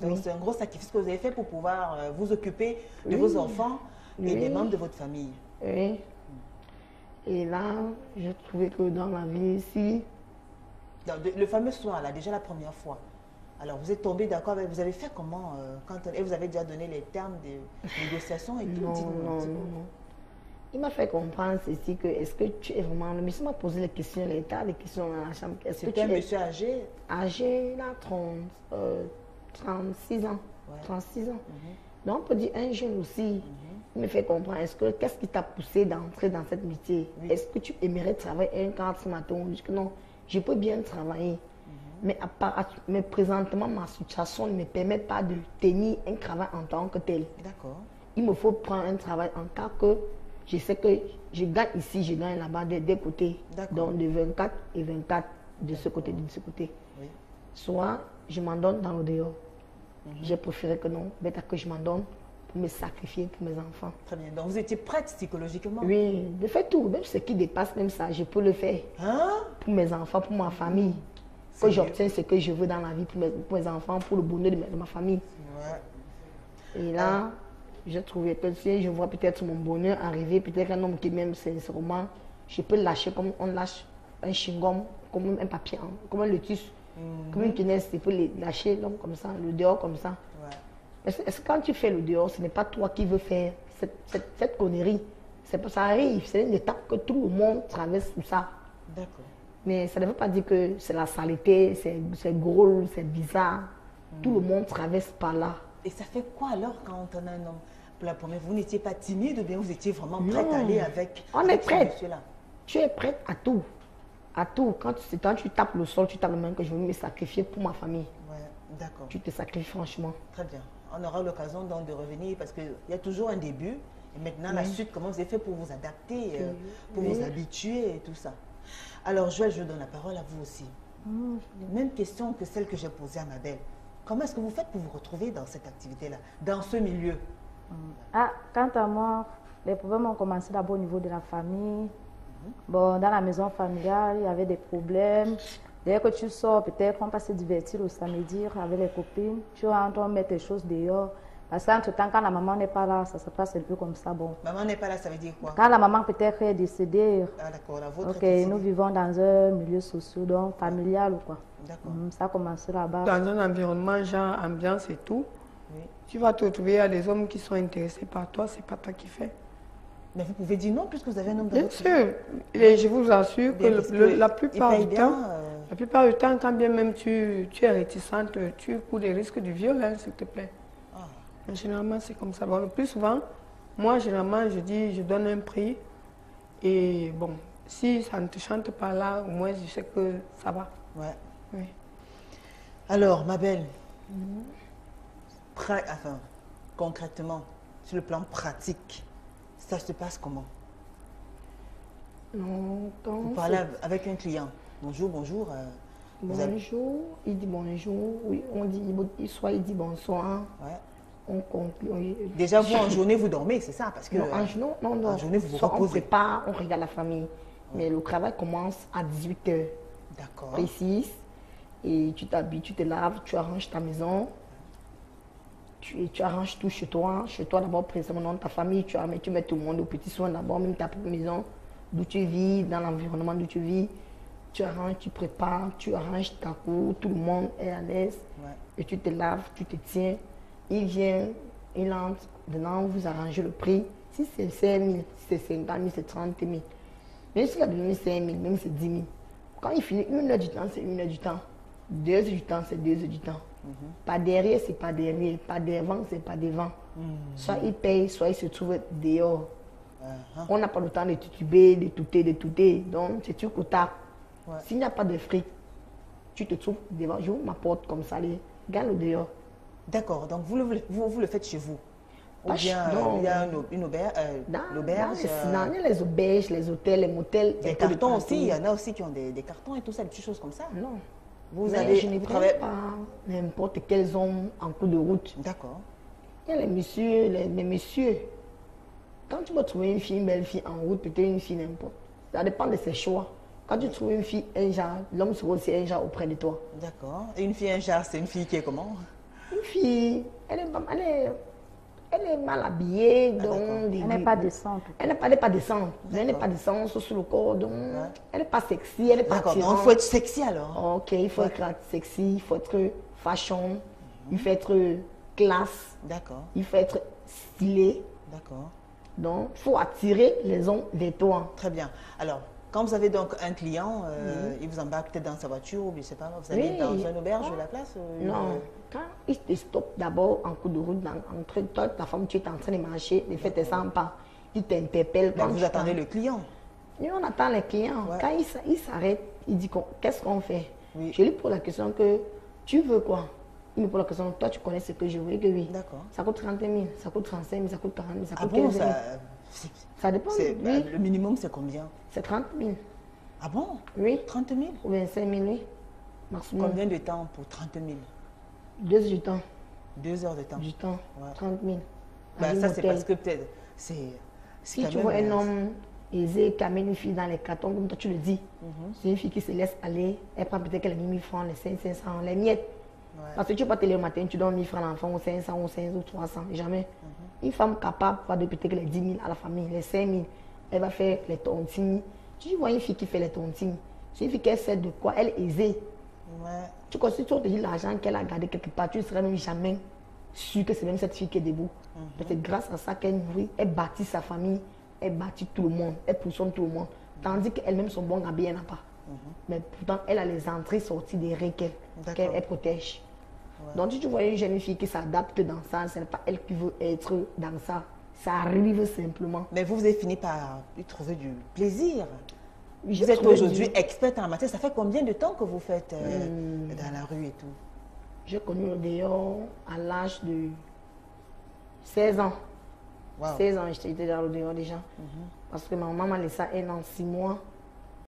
Donc, Oui. c'est un gros sacrifice que vous avez fait pour pouvoir euh, vous occuper de Oui. vos enfants et Oui. des membres de votre famille. Oui. Et là, j'ai trouvé que dans la vie ici, le fameux soir, là, déjà la première fois. Alors, vous êtes tombé d'accord avec. Vous avez fait comment euh, quand, Et vous avez déjà donné les termes de négociation et tout *laughs* non, non, non, non. Il m'a fait comprendre ceci que est-ce que tu es vraiment. Le monsieur m'a posé les questions, les tas de questions dans la chambre. Est-ce que tu C'était un es monsieur âgé? âgé, là, 30, euh, 36 ans. Ouais. 36 ans. Mhm. Donc, on peut dire un jeune aussi. Il me fait comprendre, est-ce que qu'est-ce qui t'a poussé d'entrer dans cette métier? Oui. Est-ce que tu aimerais travailler un quart ce matin? Que non, je peux bien travailler. Mais, à part, mais présentement, ma situation ne me permet pas de tenir un travail en tant que tel. D'accord. Il me faut prendre un travail en cas que je sais que je gagne ici, je gagne là-bas des deux côtés. D'accord. Donc de 24 et 24 de ce côté, de ce côté. Oui. Soit je m'en donne dans le dehors. J'ai préféré que non, à que je m'en donne pour me sacrifier pour mes enfants. Très bien. Donc, vous étiez prête psychologiquement? Oui, de faire tout, même ce qui dépasse même ça, je peux le faire Hein? Pour mes enfants, pour ma famille. Que j'obtiens ce que je veux dans la vie pour mes, pour mes enfants, pour le bonheur de ma, de ma famille. Ouais. Et là, j'ai trouvé que si je vois peut-être mon bonheur arriver, peut-être un homme qui m'aime sincèrement, je peux lâcher comme on lâche un chewing-gum, comme un papier, hein, comme un lotus, comme une quenelle, faut le lâcher l'homme comme ça, le dehors comme ça. Est-ce que quand tu fais le dehors, ce n'est pas toi qui veux faire cette, cette, cette connerie? C'est pas- Ça arrive, c'est une étape que tout le monde traverse tout ça. D'accord. Mais ça ne veut pas dire que c'est la saleté, c'est gros, c'est bizarre. Tout le monde traverse par là. Et ça fait quoi alors quand on a un homme pour la première Vous n'étiez pas timide ou bien vous étiez vraiment prête Non. à aller avec, On avec est prête. monsieur-là? Tu es prête à tout. À tout. Quand tu, quand tu tapes le sol, tu tapes le même que je veux me sacrifier pour ma famille. Ouais, d'accord. Tu te sacrifies franchement. Très bien. On aura l'occasion donc de revenir parce qu'il y a toujours un début. Et maintenant, la suite, comment vous avez fait pour vous adapter, euh, pour Oui. vous habituer et tout ça. Alors, Joël, je donne la parole à vous aussi. Même question que celle que j'ai posée à ma belle. Comment est-ce que vous faites pour vous retrouver dans cette activité-là, dans ce milieu? Ah, quant à moi, les problèmes ont commencé d'abord au niveau de la famille. Bon, dans la maison familiale, il y avait des problèmes. Dès que tu sors, peut-être on passe se divertir au samedi avec les copines. Tu rentres, on met tes choses dehors. Parce qu'entre-temps, quand la maman n'est pas là, ça se passe un peu comme ça. Bon, Maman n'est pas là, ça veut dire quoi? Quand la maman peut-être est décédée, Ah, d'accord, la vôtre ok, nous vivons dans un milieu social, donc familial ou quoi. D'accord. Mhm, Ça a commencé là-bas. Dans un environnement genre ambiance et tout, Oui. tu vas te retrouver à des hommes qui sont intéressés par toi, c'est pas toi qui fais. Mais vous pouvez dire non puisque vous avez un homme dans Bien sûr, et je vous assure que Bien, le- la plupart du bien, temps, euh, la plupart du temps, quand bien même tu, tu es réticente, tu cours des risques de viol, hein, s'il te plaît. ah, Généralement, c'est comme ça. Bon, le plus souvent, moi, généralement, je dis, je donne un prix. Et bon, si ça ne te chante pas là, au moins, je sais que ça va. ouais. Oui. Alors, ma belle, enfin, concrètement, sur le plan pratique, ça se passe comment? Non, Vous parlez av- avec un client. Bonjour, bonjour. euh, avez- Bonjour, il dit bonjour, oui, on dit, il- soit il dit bonsoir, Ouais. on conclut. oui. Déjà, vous, en journée, vous dormez, c'est ça Parce que Non, euh, en, jour- non, non, en journée, vous vous Soit on reposez. prépare, on regarde la famille. Mais le travail commence à 18h D'accord. précise. Et tu t'habilles, tu te laves, tu arranges ta maison. Tu, tu arranges tout chez toi. Chez toi, d'abord, précisément dans ta famille, tu, tu mets tout le monde au petit soin d'abord, même ta propre maison, d'où tu vis, dans l'environnement d'où tu vis. Tu arranges, tu prépares, tu arranges ta cour, tout le monde est à l'aise. Ouais. Et tu te laves, tu te tiens. Il vient, il entre, dedans, vous arrangez le prix. Si c'est 5 000, si c'est 50 000, c'est 30 000. Même s'il a donné 5 000, même si c'est 10 000. Quand il finit une heure du temps, c'est une heure du temps. Deux heures du temps, c'est deux heures du temps. Pas derrière, c'est pas derrière. Pas devant, c'est pas devant. Soit il paye, soit il se trouve dehors. Uh-huh. On n'a pas le temps de tutuber, de touter, de touter. Donc, c'est tout au tac. Ouais. S'il n'y a pas de fric, tu te trouves devant. J'ouvre ma porte comme ça, allez, regarde le dehors. D'accord, donc vous le, vous, vous le faites chez vous Ou Pas bien chez- non. il y a une, une auberge, euh, Dans, l'auberge, dans les- euh, dans- il y a les auberges, les hôtels, les motels. des cartons aussi, il y en a aussi qui ont des, des cartons et tout ça, des petites choses comme ça. Non. Vous Mais allez je ne prends travailler... pas n'importe quels hommes en cours de route. D'accord. Il y a les messieurs, les, les messieurs. Quand tu vas trouver une fille, une belle fille en route, peut-être une fille n'importe. Ça dépend de ses choix. Quand tu trouves une fille, un genre, l'homme sera aussi un genre auprès de toi. D'accord. Et une fille, un jar, c'est une fille qui est comment? Une fille, elle est, elle est, elle est mal habillée, Ah, donc... Elle n'est pas décente. Elle n'est pas, elle n'est pas décente. Elle n'est pas décente sur le corps, donc elle n'est pas sexy, elle n'est pas D'accord, il faut être sexy alors. Ok, il faut être sexy, il faut être fashion, il faut être classe, D'accord, il faut être stylé. d'accord. Donc, il faut attirer les hommes vers toi. Très bien. Alors, quand vous avez donc un client, euh, il vous embarque peut-être dans sa voiture, ou je sais pas, vous allez Oui. dans une auberge de la place euh, Non, quand il te stoppe d'abord en cours de route, dans, entre toi, ta femme, tu es en train de marcher, de faire tes 100 pas, il t'interpelle. quand vous attendez t'en- le client. Nous, on attend les clients. Ouais. Quand il s'a- il s'arrête, il dit qu'on- qu'est-ce qu'on fait? Oui. Je lui pose la question que tu veux quoi? Il me pose la question, toi tu connais ce que je veux que oui. D'accord. Ça coûte 30 000, ça coûte 35 000, ça coûte 40 000, ça Ah coûte bon, 15 000. ça, c'est- Ça dépend. Oui, euh, le minimum c'est combien? C'est 30 000. Ah bon? Oui, 30 000 ou 25 000, oui. Maximum. Combien de temps pour 30 000 Deux heures du temps. Deux heures de temps. Du temps. Ouais. 30 000. Ben, ça c'est parce que peut-être Si tu vois un euh, homme aisé qui amène une fille dans les cartons, comme toi tu le dis, Mhm. c'est une fille qui se laisse aller, elle prend peut-être les 1000 francs, les 500, 500, les miettes. Ouais. Parce que tu vas pas te lever le matin, tu donnes 1000 francs à l'enfant, ou 500, ou 500, ou 300, jamais. Mhm. Une femme capable va peut-être les 10 000 à la famille, les 5 000, elle va faire les tontines. Tu vois une fille qui fait les tontines, c'est une fille qui sait de quoi, elle est aisée. Ouais. Tu vois, si tu te dis l'argent qu'elle a gardé quelque part, tu ne serais même jamais sûr que c'est même cette fille qui est debout. Mhm. Que grâce à ça qu'elle nourrit, elle bâtit sa famille, elle bâtit tout le monde, elle positionne tout le monde. Tandis qu'elle-même, son bon habit, elle n'a pas. Mais pourtant, elle a les entrées sorties des règles qu'elle Mhm. Protège. Donc, si tu vois une jeune fille qui s'adapte dans ça, ce n'est pas elle qui veut être dans ça. Ça arrive simplement. Mais vous, vous avez fini par y trouver du plaisir. Vous êtes aujourd'hui du- experte en la matière. Ça fait combien de temps que vous faites euh, Hmm. dans la rue et tout? J'ai connu dehors à l'âge de 16 ans. Wow. 16 ans, j'étais dans dehors déjà. Mhm. Parce que ma maman m'a laissé un an, 6 mois.